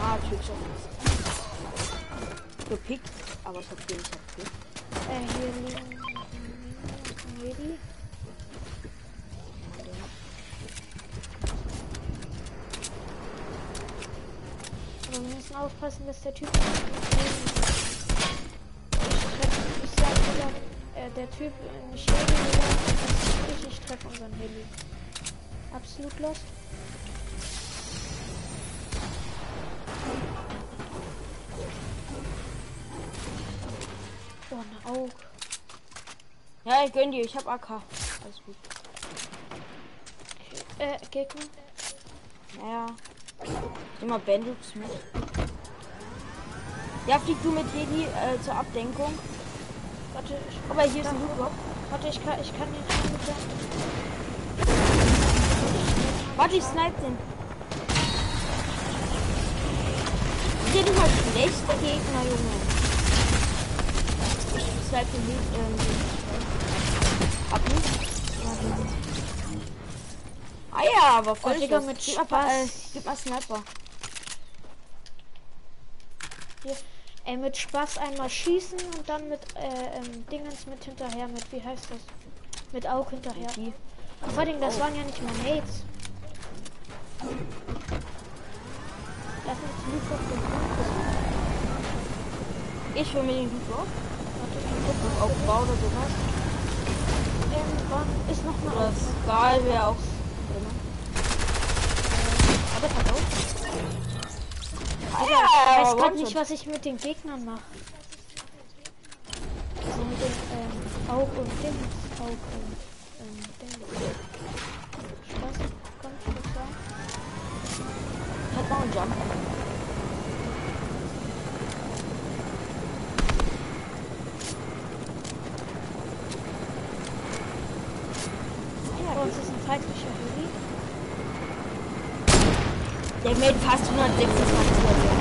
Ah, Trickshot. Gepickt, aber ich hab den nicht. Äh, hier liegen. Aber wir müssen aufpassen, dass der Typ. nicht Ich, ich sag wieder, äh, der Typ nicht Heli wieder. Ich, treffe unseren Heli. Absolut lost. Oh, eine Auge. Ja, ich gönn dir, ich hab AK. Alles gut. Äh, Gegner. Naja. Immer Bandits mit. Ja, flieg du mit Heli äh, zur Abdenkung. Warte, ich, Aber hier ist ein Lootbox. warte, ich kann, ich kann den schon. Warte, ich snipe den. Sind nicht mal schlechte Gegner, Junge. Ich snipe den Heli. Ähm, den- Ab nicht. Ah ja, aber voll Digga, mit äh, Spaß. gib mal Sniper. Hier. Ey, mit Spaß einmal schießen und dann mit äh, ähm, Dingens mit hinterher, mit, wie heißt das? Mit Aug hinterher. Die. Vor allem, das waren ja nicht mal Mates. Lass uns Luke auf den Ich will mir den Lootbox. Warte, ich guck Auf Bau oder sowas. Ähm, wann ist noch mal auf. Skal wäre auch. Aber pass auf. Ich ja, weiß gerade nicht, was ich mit den Gegnern mache. Also mit dem ähm, Aug und Dings. Aug und ähm, Dings. Spaß. Kommt schon klar. Ich hab noch einen Jump. Bei uns ist ein feindlicher Heli. Der made fast 126 oder so.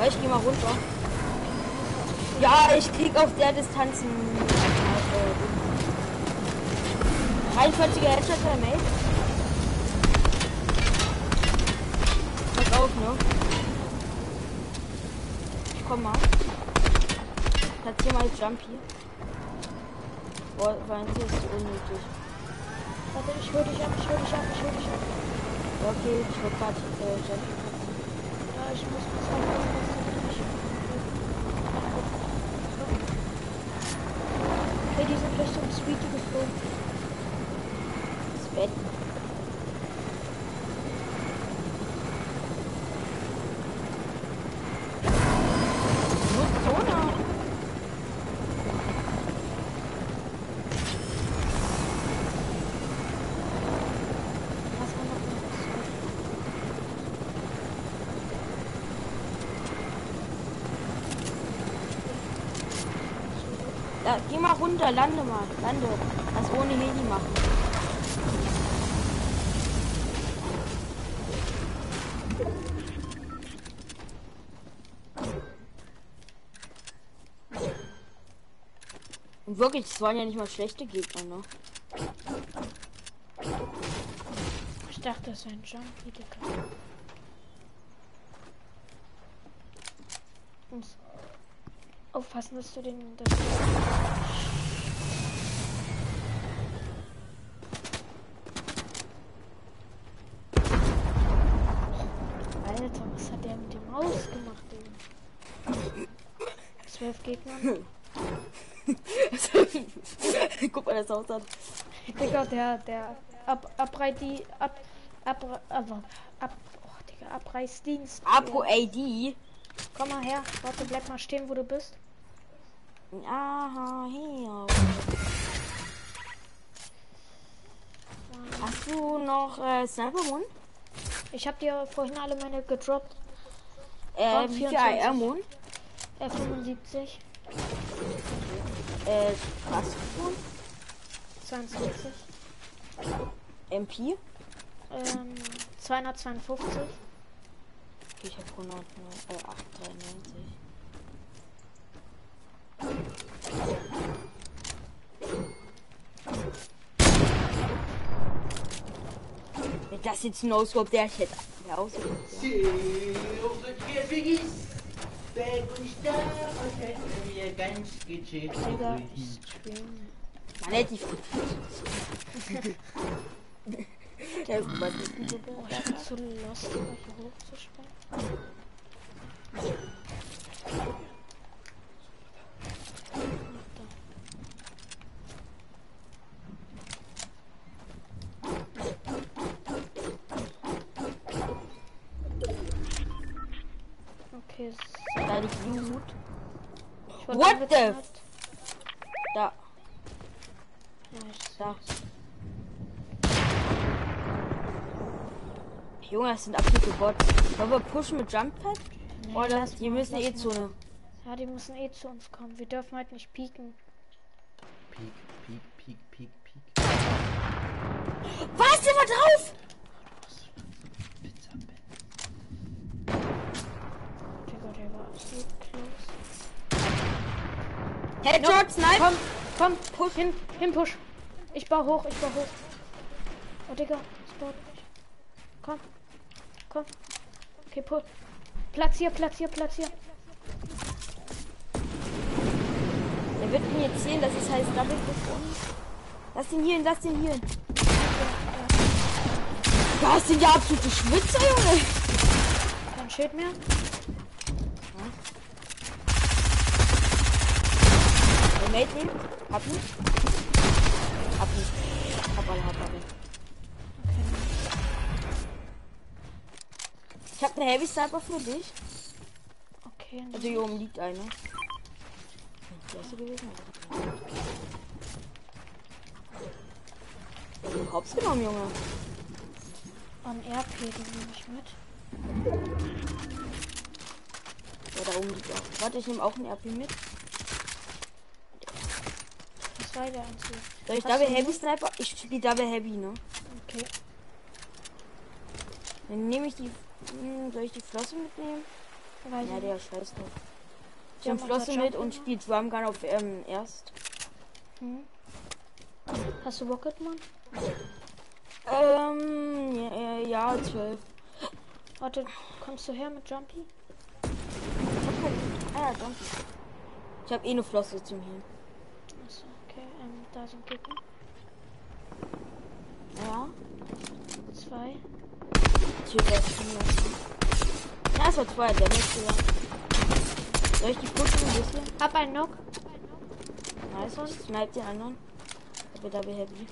Weil ich geh mal runter. Ja, ich krieg auf der Distanz einen äh, 43er Headshot der Mate. Pass auf, ne? Ich komm mal. Platzier mal Jump hier. Boah, weil das ist unnötig. Warte, ich hol dich ab, ich hol dich ab, ich hol dich ab. Okay, ich wollte gerade äh, Jump. Ja, ich muss kurz aufpassen, dass du nicht. Okay, die sind Richtung Sweetie geflogen. Das Bett. Nur Zone. Ja, geh mal runter, lande mal, lande. Das ohne Heli machen. Und wirklich, es waren ja nicht mal schlechte Gegner, ne? Ich dachte, das wäre ein Jumpy, Digga. Du musst aufpassen, dass du den. Dass du Alter, was hat der mit dem Maus gemacht, Digga? Zwölf Gegner. Guck mal, das aussah. Digga, der, der ab, abreit die, ab, ab, aber, ab, oh, Digga, Abreißdienst. Apo AD. Komm mal her, warte, bleib mal stehen, wo du bist. Aha, hier. Hast du noch äh, Sniper Moon? Ich hab dir vorhin alle meine gedroppt. Äh, War wie viel 24. IR Moon? Äh, 75, Äh, was Moon? 22, MP? ähm, 252. Okay, ich hab 100, äh, 893. Wenn das jetzt ein No-Scope, der ich hätte der ausgesucht. Ja. Man hätte die Der so ich bin zu lost, hier hochzuspringen. Okay, Ich wollte What damit the f- Da, da. Junge, das sind absolute Bots. Wollen wir pushen mit Jump Pad? Nee, Oder die mal, müssen eh mal. Zone. Ja, die müssen eh zu uns kommen. Wir dürfen halt nicht pieken. Peek, peek, peek, peek, peek. Was? Der war drauf! Headshot, Snipe. Komm, komm, push, hin, hin, push. Ich baue hoch, ich baue hoch. Oh, Digga, es baut nicht. Komm, komm. Okay, push. Platz hier, Platz hier, Platz hier. Der wird mir jetzt sehen, dass es heißt Double und. Lass den hier hin, lass den hier hin. Das sind ja absolute Schwitzer, Junge. Kein Schild mehr. Der Mate nehmen. Hab ihn. Hab ihn. Hab alle, hab alle. Ich hab eine Heavy Sniper für dich. Okay, Also hier oben liegt eine. Ist so gewesen. Du Hops genommen, Junge. on RP, die nehme ich mit. Ja, da oben liegt auch. Warte, ich nehme auch einen RP mit. Das war der einzige. Soll ich Hast Double Heavy Sniper? Ich spiele Double Heavy, ne? Okay. Dann nehme ich die. Hm, soll ich die Flosse mitnehmen? Weiß Ja, der scheiß drauf. Ich nehme Flosse mit und spiele Drum Gun auf ähm, erst. Hm. Hast du Rocketman? Ähm, ja, äh, ja, 12. Warte, kommst du her mit Jumpy? Ich hab kein. Ah ja, danke. Ich habe eh eine Flosse zum Healen. Da sind Gegner. Ja. Zwei. Tun lassen. Ja, es war zwei, der nächste ja. Soll ich die pushen ein bisschen? Hab einen Knock. Nice, ich snipe den anderen. Aber da bin happy.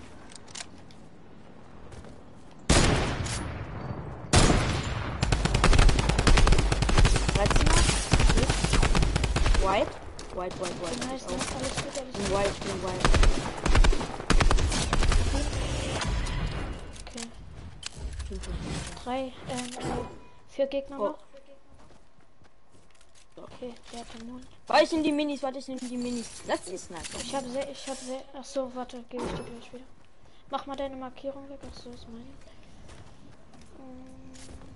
White? White, white, white. Nice, Ich nice, alles gut, alles gut. white, bin white. Okay. Drei, ähm, äh, vier Gegner Oh. noch. Okay, der hat den Mund. Warte, ich nehme die Minis, warte, ich nehme die Minis. Lass die Sniper. Ich habe sehr, ich habe sehr. Ach so, warte, gebe ich dir gleich wieder. Mach mal deine Markierung weg. Ach so, ist meine.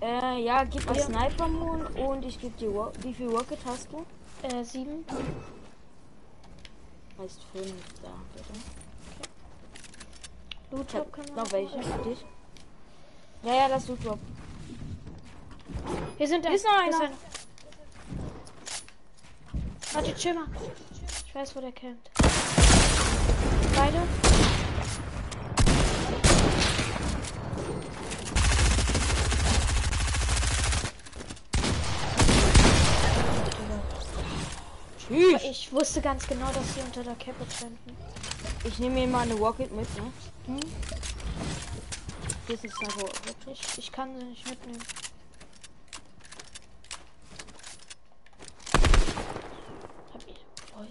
Äh, ja, gib mir. Sniper Moon und ich gebe dir Wie viel Rocket hast du? Äh, sieben. Heißt fünf, da, bitte. Loot Ich hab Drop können noch welche für dich. Ja, ja, das tut Drop. Hier sind da. Hier ist noch einer. Warte, chill mal. Ich weiß, wo der campt. Beide. Tschüss. Ich wusste ganz genau, dass sie unter der Cappe standen. Ich nehme mir mal eine Rocket mit, ne? Hm? Hier ist eine Rocket. Ich, kann sie nicht mitnehmen. Hab ich. Oi.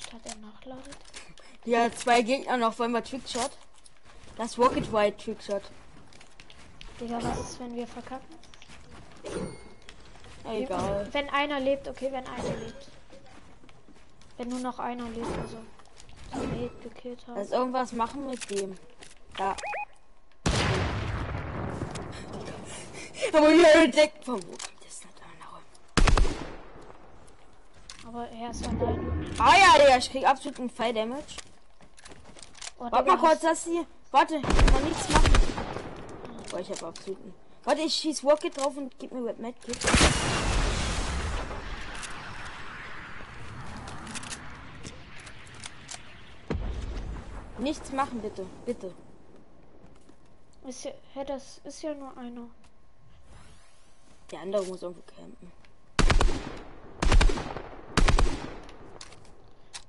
Statt er nachladet. Ja, zwei Gegner noch, wollen wir Trickshot? Das Rocket White Trickshot. Digga, was ist, wenn wir verkacken? Egal. Wenn einer lebt, okay, wenn einer lebt. Wenn nur noch einer lebt, also. Hate gekillt haben. Lass irgendwas machen mit dem. Ja. Aber hier entdeckt vom wo kommt das denn da nach? Aber er ist alleine. Ah ja, Digga, ich krieg absoluten Fire Damage. Oh, Warte mal kurz, dass sie. Warte, ich kann nichts machen. Boah, ich hab absoluten. Warte, ich schieß Rocket drauf und gib mir Red Medkit. Nichts machen, bitte. Bitte. Ist ja, hä, das ist ja nur einer. Der andere muss irgendwo campen.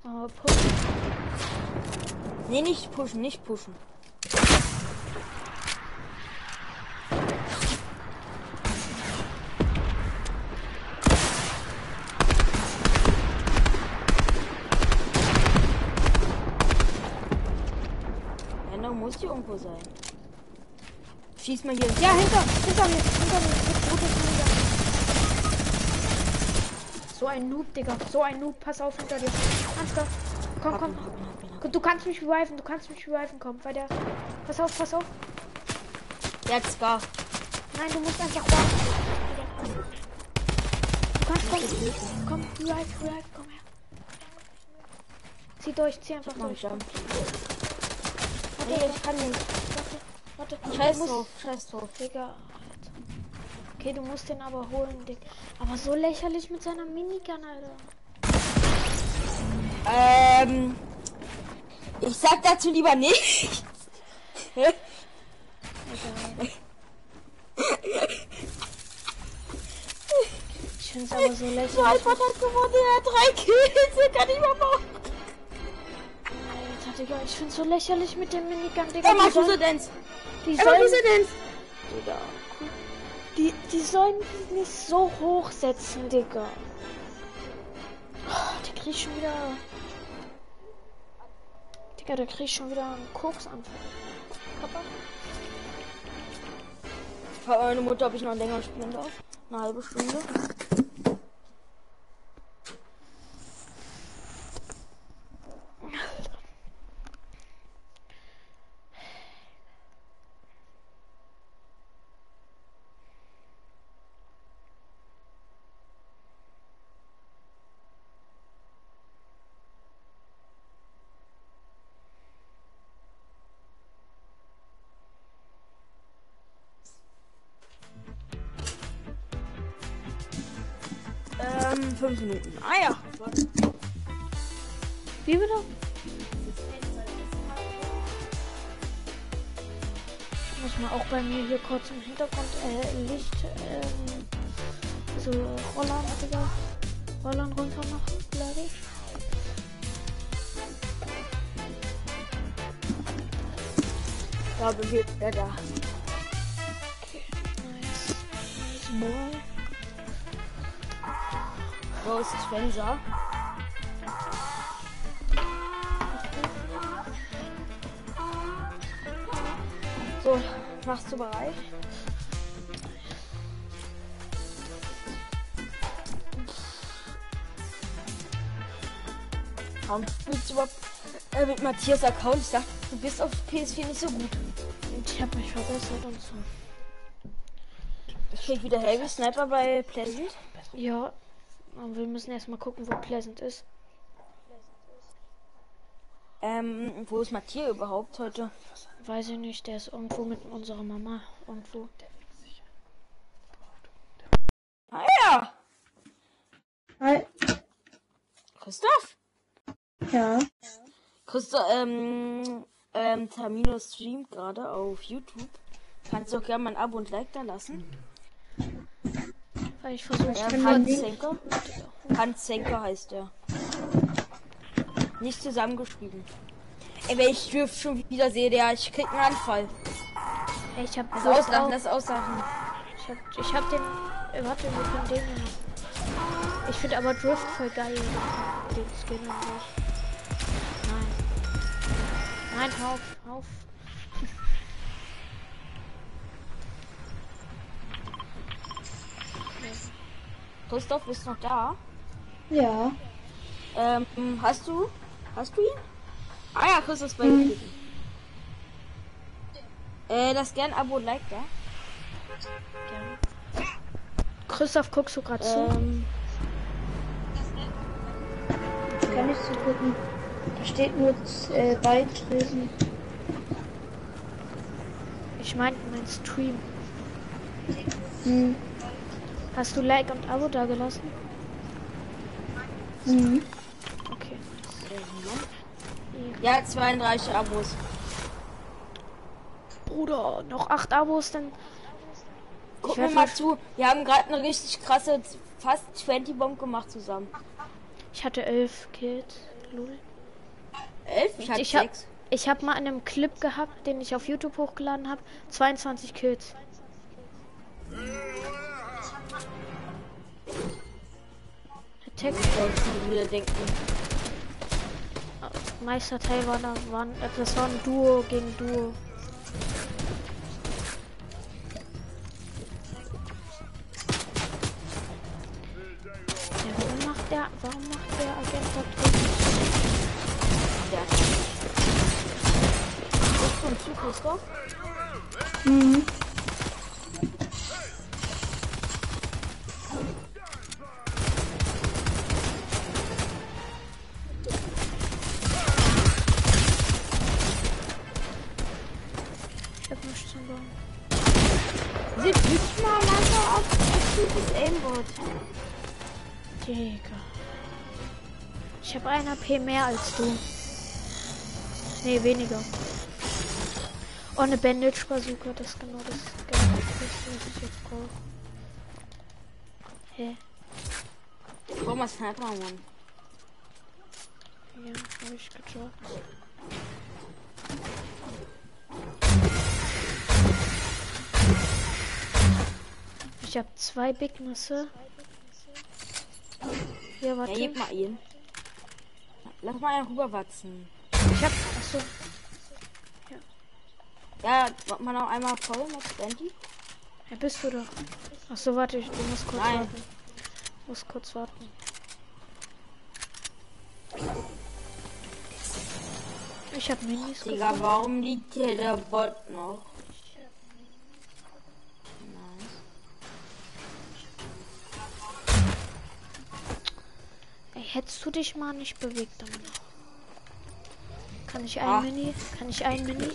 Aber push. Nee, nicht pushen, nicht pushen. Der andere irgendwo sein. Schieß mal hier. Ja, hinter, hinter mir, hinter mir. So ein Noob, Digga. So ein Noob. Pass auf hinter dir. Ansgar. Komm, komm. Du kannst mich reviven, du kannst mich reviven, komm, bei der. Pass auf, pass auf. Hat Scar. Nein, du musst einfach warten. Du kannst kommen. Komm, revive, revive, komm her. Zieh durch, zieh einfach durch. ich Warte, warte, ich kann nicht. warte. Scheiß Du musst- drauf, scheiß drauf. Digga. Okay, du musst den aber holen, Dick. Aber so lächerlich mit seiner Minigun, Alter. Ähm. Ich sag dazu lieber nichts. Egal. Ich find's aber so lächerlich. Alfred hat gewonnen, er hat drei Kills, kann nicht mehr machen. Digga, ich find's so lächerlich mit dem Minigun, Digga. Die sollen, diese Dance. die sollen, diese Dance. Digga. Die, die sollen die nicht so hoch setzen, Digga. Oh, der kriegt schon wieder. Digga, der kriegt schon wieder einen Koksanfall. Papa? Ich frage meine Mutter, ob ich noch länger spielen darf. Eine halbe Stunde. viel da. Okay, nice. Nice Wo ist Spencer? So, machst du bereit? Warum spielst du überhaupt äh, mit Matthias Account? Ich dachte, du bist auf PS4 nicht so gut. Ich habe mich verbessert und so. Ich krieg wieder Heavy Sniper bei Pleasant. Ja, aber wir müssen erstmal gucken, wo Pleasant ist. Ähm, wo ist Matthias überhaupt heute? Weiß ich nicht, der ist irgendwo mit unserer Mama. Irgendwo. Ah ja! Hi. Christoph? Ja. Christoph, ähm, ähm, Tamino streamt gerade auf YouTube. Kannst du auch gerne mal ein Abo und Like da lassen. Ich versuche kann Hans Senker. Hans Senker heißt der. Nicht zusammengeschrieben. Ey, wenn ich Drift schon wieder sehe, der, ich krieg einen Anfall. Ich hab Das Auslachen, das Auslachen. Ich hab, ich hab den. Äh, warte, wir können den. Ich finde aber Drift voll geil. Den Skin und so. Nein. Auf, auf. Christoph, bist du noch da? Ja. Ähm, hast du? Hast du ihn? Ah ja, Christoph ist bei Mhm. dir. Äh, das gern Abo und Like da. Gerne. Christoph, guckst du gerade zu? Ähm, Kann ich zugucken. Da steht nur äh, beitreten. Ich meinte mein Stream. Hm. Hast du Like und Abo da gelassen? Mhm. Okay. ja, 32 Abos. Bruder, noch acht Abos, dann. Guck mir mal zu. Wir haben gerade eine richtig krasse, fast 20 Bomb gemacht zusammen. Ich hatte elf Kills. Lol. Elf? Ich Ich hab, sechs. ich hab mal in einem Clip gehabt, den ich auf YouTube hochgeladen habe. 22 Kills. Wieder denken. Meisterteil war da, waren, das war ein Duo gegen Duo. Ja, warum macht der, warum macht der Agent da drin? Ja. Du ein Zug, Christoph? Mhm. Ich nicht mal ab. Aktives Aimbot. Ich habe ein AP mehr als du. Nee, weniger. Oh, eine Bandage Bazooka, das ist genau das, genau das was ich jetzt brauche. Hä? Ich brauch mal Sniper, Mann. Ja, habe ich gedroppt. Ich habe zwei Big Nüsse. Hier, Ja, warte. gib mal ihn. Lass mal einen rüberwachsen. Ich hab. Achso. Ja, warte mal noch einmal voll mit Bandy. Ja, bist du doch. Achso, warte, ich, du musst kurz Nein. warten. Du musst kurz warten. Ich hab Minis Digga, gefunden. warum liegt hier der Bot noch? Nice. Ey, hättest du dich mal nicht bewegt dann? Kann ich ein Ah. Mini? Kann ich ein Mini?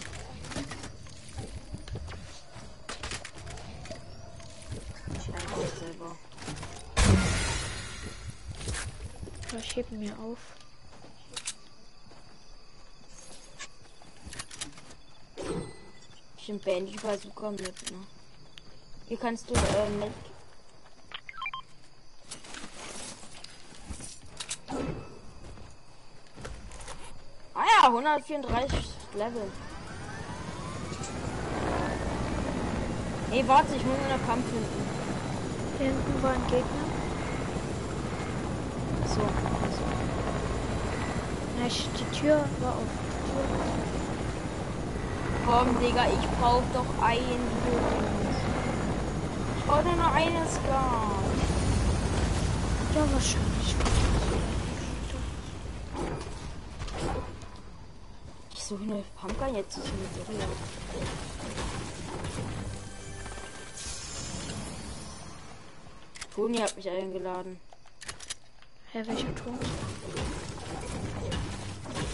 Ich einfach selber. Heb mir auf. Ich bin Bandy Bazooka mit, ne? Hier kannst du, ähm, mit. Ah ja, 134 Level. Ey, warte, ich muss einen Kampf finden. Hier hinten war ein Gegner. So. Ich, die Tür war auf. Komm, Digga, ich brauch doch ein Dings. Ich brauch nur noch eine Scar. Ja, wahrscheinlich. Achso, eine Pumpgun jetzt ist mit Serie. Toni hat mich eingeladen. Hä, welcher Ton?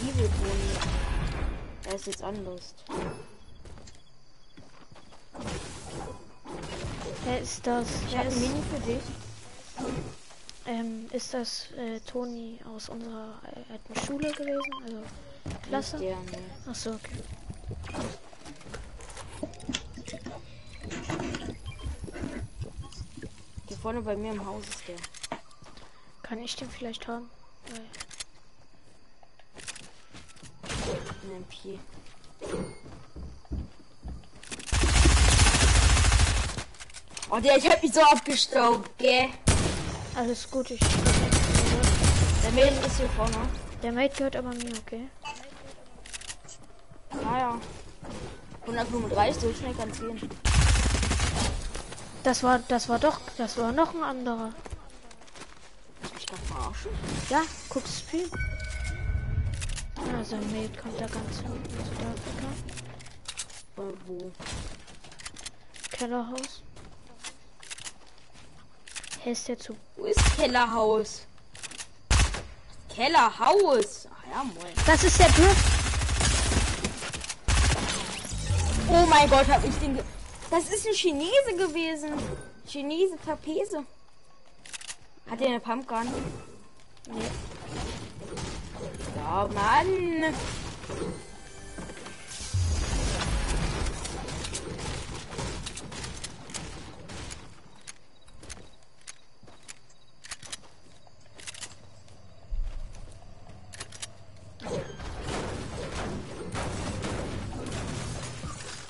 Evil Toni. Er ist jetzt anders. Wer ist das? Ich Wer habe ein ist, Mini für dich. ähm, ist das äh, Toni aus unserer äh, alten Schule gewesen? Also Klasse? Der, nee. Ach so, okay. Hier vorne bei mir im Haus ist der. Kann ich den vielleicht haben? Weil Ein MP. Oh, der, ich hab mich so abgestaubt, gell? Alles gut, ich. Der Mädel ist hier vorne. Der Mate gehört aber mir, okay? Naja. 135, so schnell kann's gehen. Das war, das war doch, das war noch ein anderer. Ja, guck Stream. Ah, sein Mate kommt da ganz unten Südafrika. Äh, wo? Kellerhaus. Hey, ist der zu. Wo ist Kellerhaus? Kellerhaus! Ach ja, moin. Das ist der Drift. Oh mein Gott, hab ich den. Ge das ist ein Chinese gewesen. Chinese Trapeze. Hat der eine Pumpgun? Nee. Ja, Mann.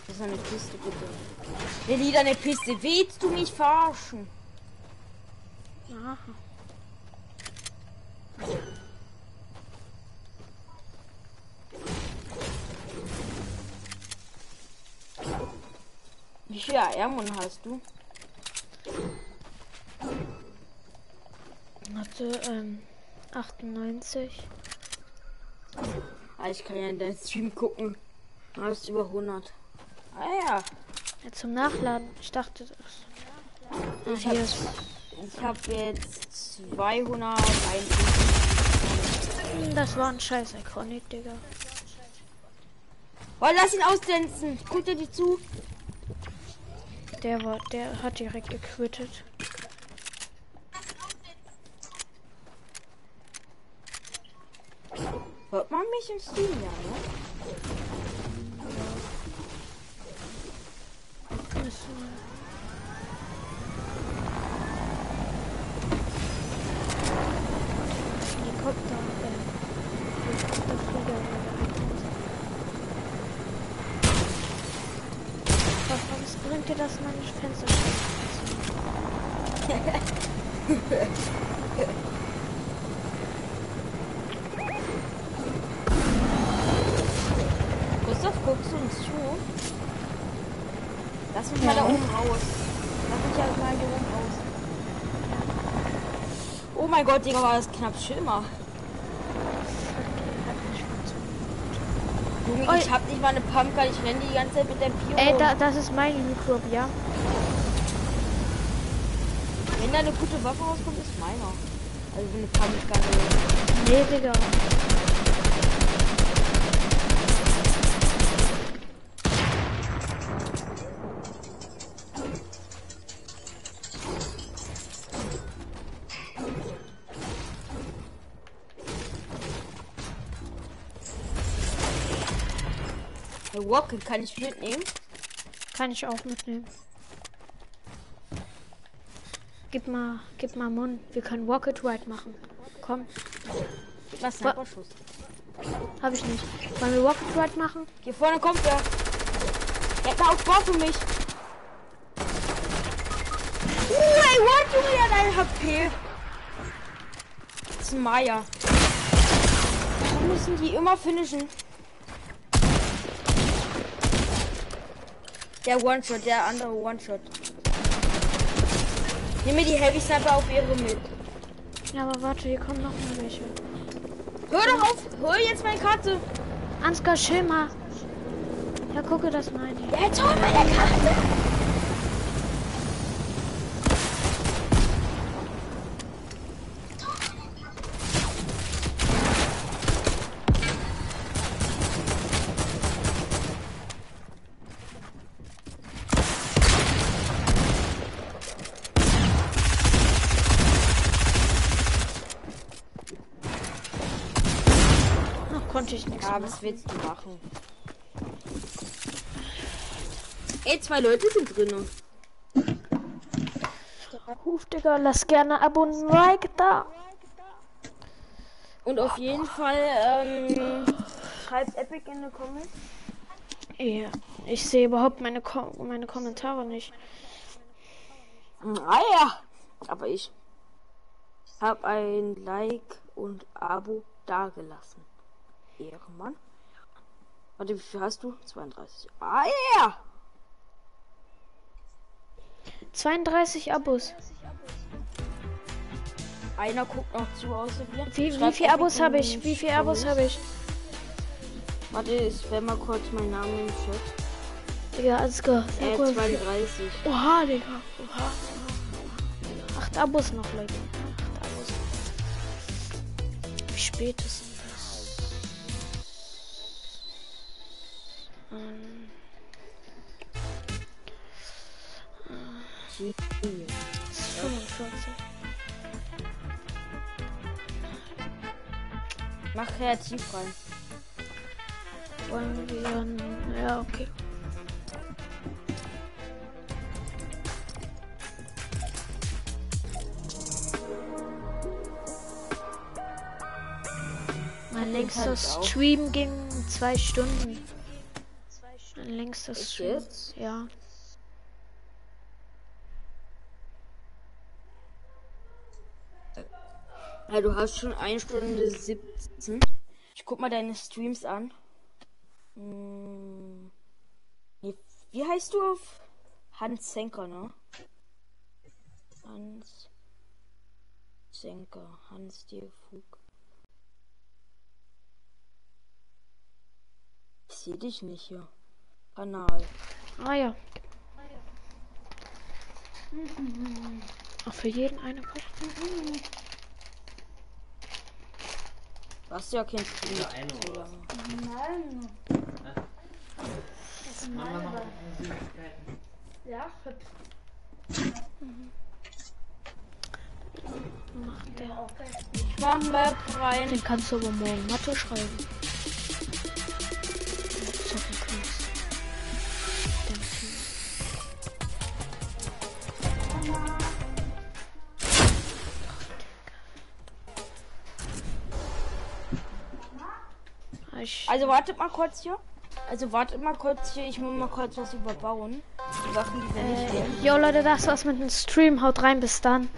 Das ist eine Piste, bitte. Der Lied eine Piste. Willst du mich verarschen? Aha. Wie viel AR-Mon hast du? Hatte, ähm, 98. Ah, ich kann ja in deinen Stream gucken. Du hast über 100. Ah ja. Ja, zum Nachladen. Ich dachte, das. Ich Ah, hab, hier ist. ich hab jetzt 200. Hm, Das war ein scheiß Iconic, Digga. Oh, lass ihn ausdänzen. Guck dir die zu. Der war, der hat direkt gequittet. Hört man mich im Stream, ja, ne? Ist, äh, Helikopter, äh, Helikopterflieger oder Was, was bringt dir das, meine Fenster Gustav, guckst du uns zu? Lass mich mal da oben raus. Lass mich ja mal hier oben raus. Oh mein Gott, Digga, war das knapp Schimmer. Junge, Oi. ich hab nicht mal eine Pumpgun, ich renne die ganze Zeit mit der Pio. Ey, da, das ist mein Uniclub, ja? Wenn da eine gute Waffe rauskommt, ist meiner. Also eine Pumpgun. Nee, Digga. Eine kann ich mitnehmen. Kann ich auch mitnehmen. Gib mal, gib mal Mund. Wir können Rocket Ride machen. Komm, mal Sniper-Schuss. hab ich nicht. Wollen wir Rocket Ride machen? Hier vorne kommt er. Er hat eine Aufbau für mich. Uh, ey, what, Junge, der hat ein HP. Das ist ein Maya. Warum müssen die immer finishen? Der One-Shot, der andere One-Shot. Nimm mir die Heavy Sniper auf ihre mit. Ja, aber warte, hier kommen noch mal welche. Hör doch auf! Hör jetzt meine Karte! Ansgar, chill mal. Ja, gucke, das meine ich. Jetzt hol meine Karte. Willst du machen? Ey, zwei Leute sind drin. Ruf, Digga, lass gerne Abo und Like da. Und auf jeden Fall, ähm, schreibt Epic in die Comments. Ja, ich sehe überhaupt meine, Ko meine Kommentare nicht. Ah ja, aber ich hab ein Like und Abo dagelassen. Ehrenmann. Warte, wie viel hast du? 32. Ah ja! 32 Abos. Einer guckt noch zu außer. Wie, wie viele Abos habe ich? Wie viele Abos habe ich? Warte, ich spam mal kurz meinen Namen im Chat. Digga, alles klar. Äh, cool. 32. Oha, Digga. Oha. Acht Abos noch, Leute. Acht Abos. Wie spät ist denn 45. Mach kreativ rein. Wollen wir. Ja, okay. Mein längster halt. Stream ging zwei Stunden. Mein längster Stream. Ja. Ja, du hast schon 1 Stunde 17. Ich guck mal deine Streams an. Hm. Wie heißt du auf Hans Senker, ne? Hans Senker, Hans D. Fug. Ich sehe dich nicht hier. Kanal. Ah ja. Auch für jeden eine Post. Du hast ja kein lange. Nein. Mama macht Süßigkeiten. Ja, Macht der. Ich mach Map rein. Den kannst du aber morgen Mathe schreiben. Ich. Also wartet mal kurz hier. Also wartet mal kurz hier. Ich muss mal kurz was überbauen. Die Sachen, die wir nicht äh, jo Leute, das war's mit dem Stream. Haut rein, bis dann.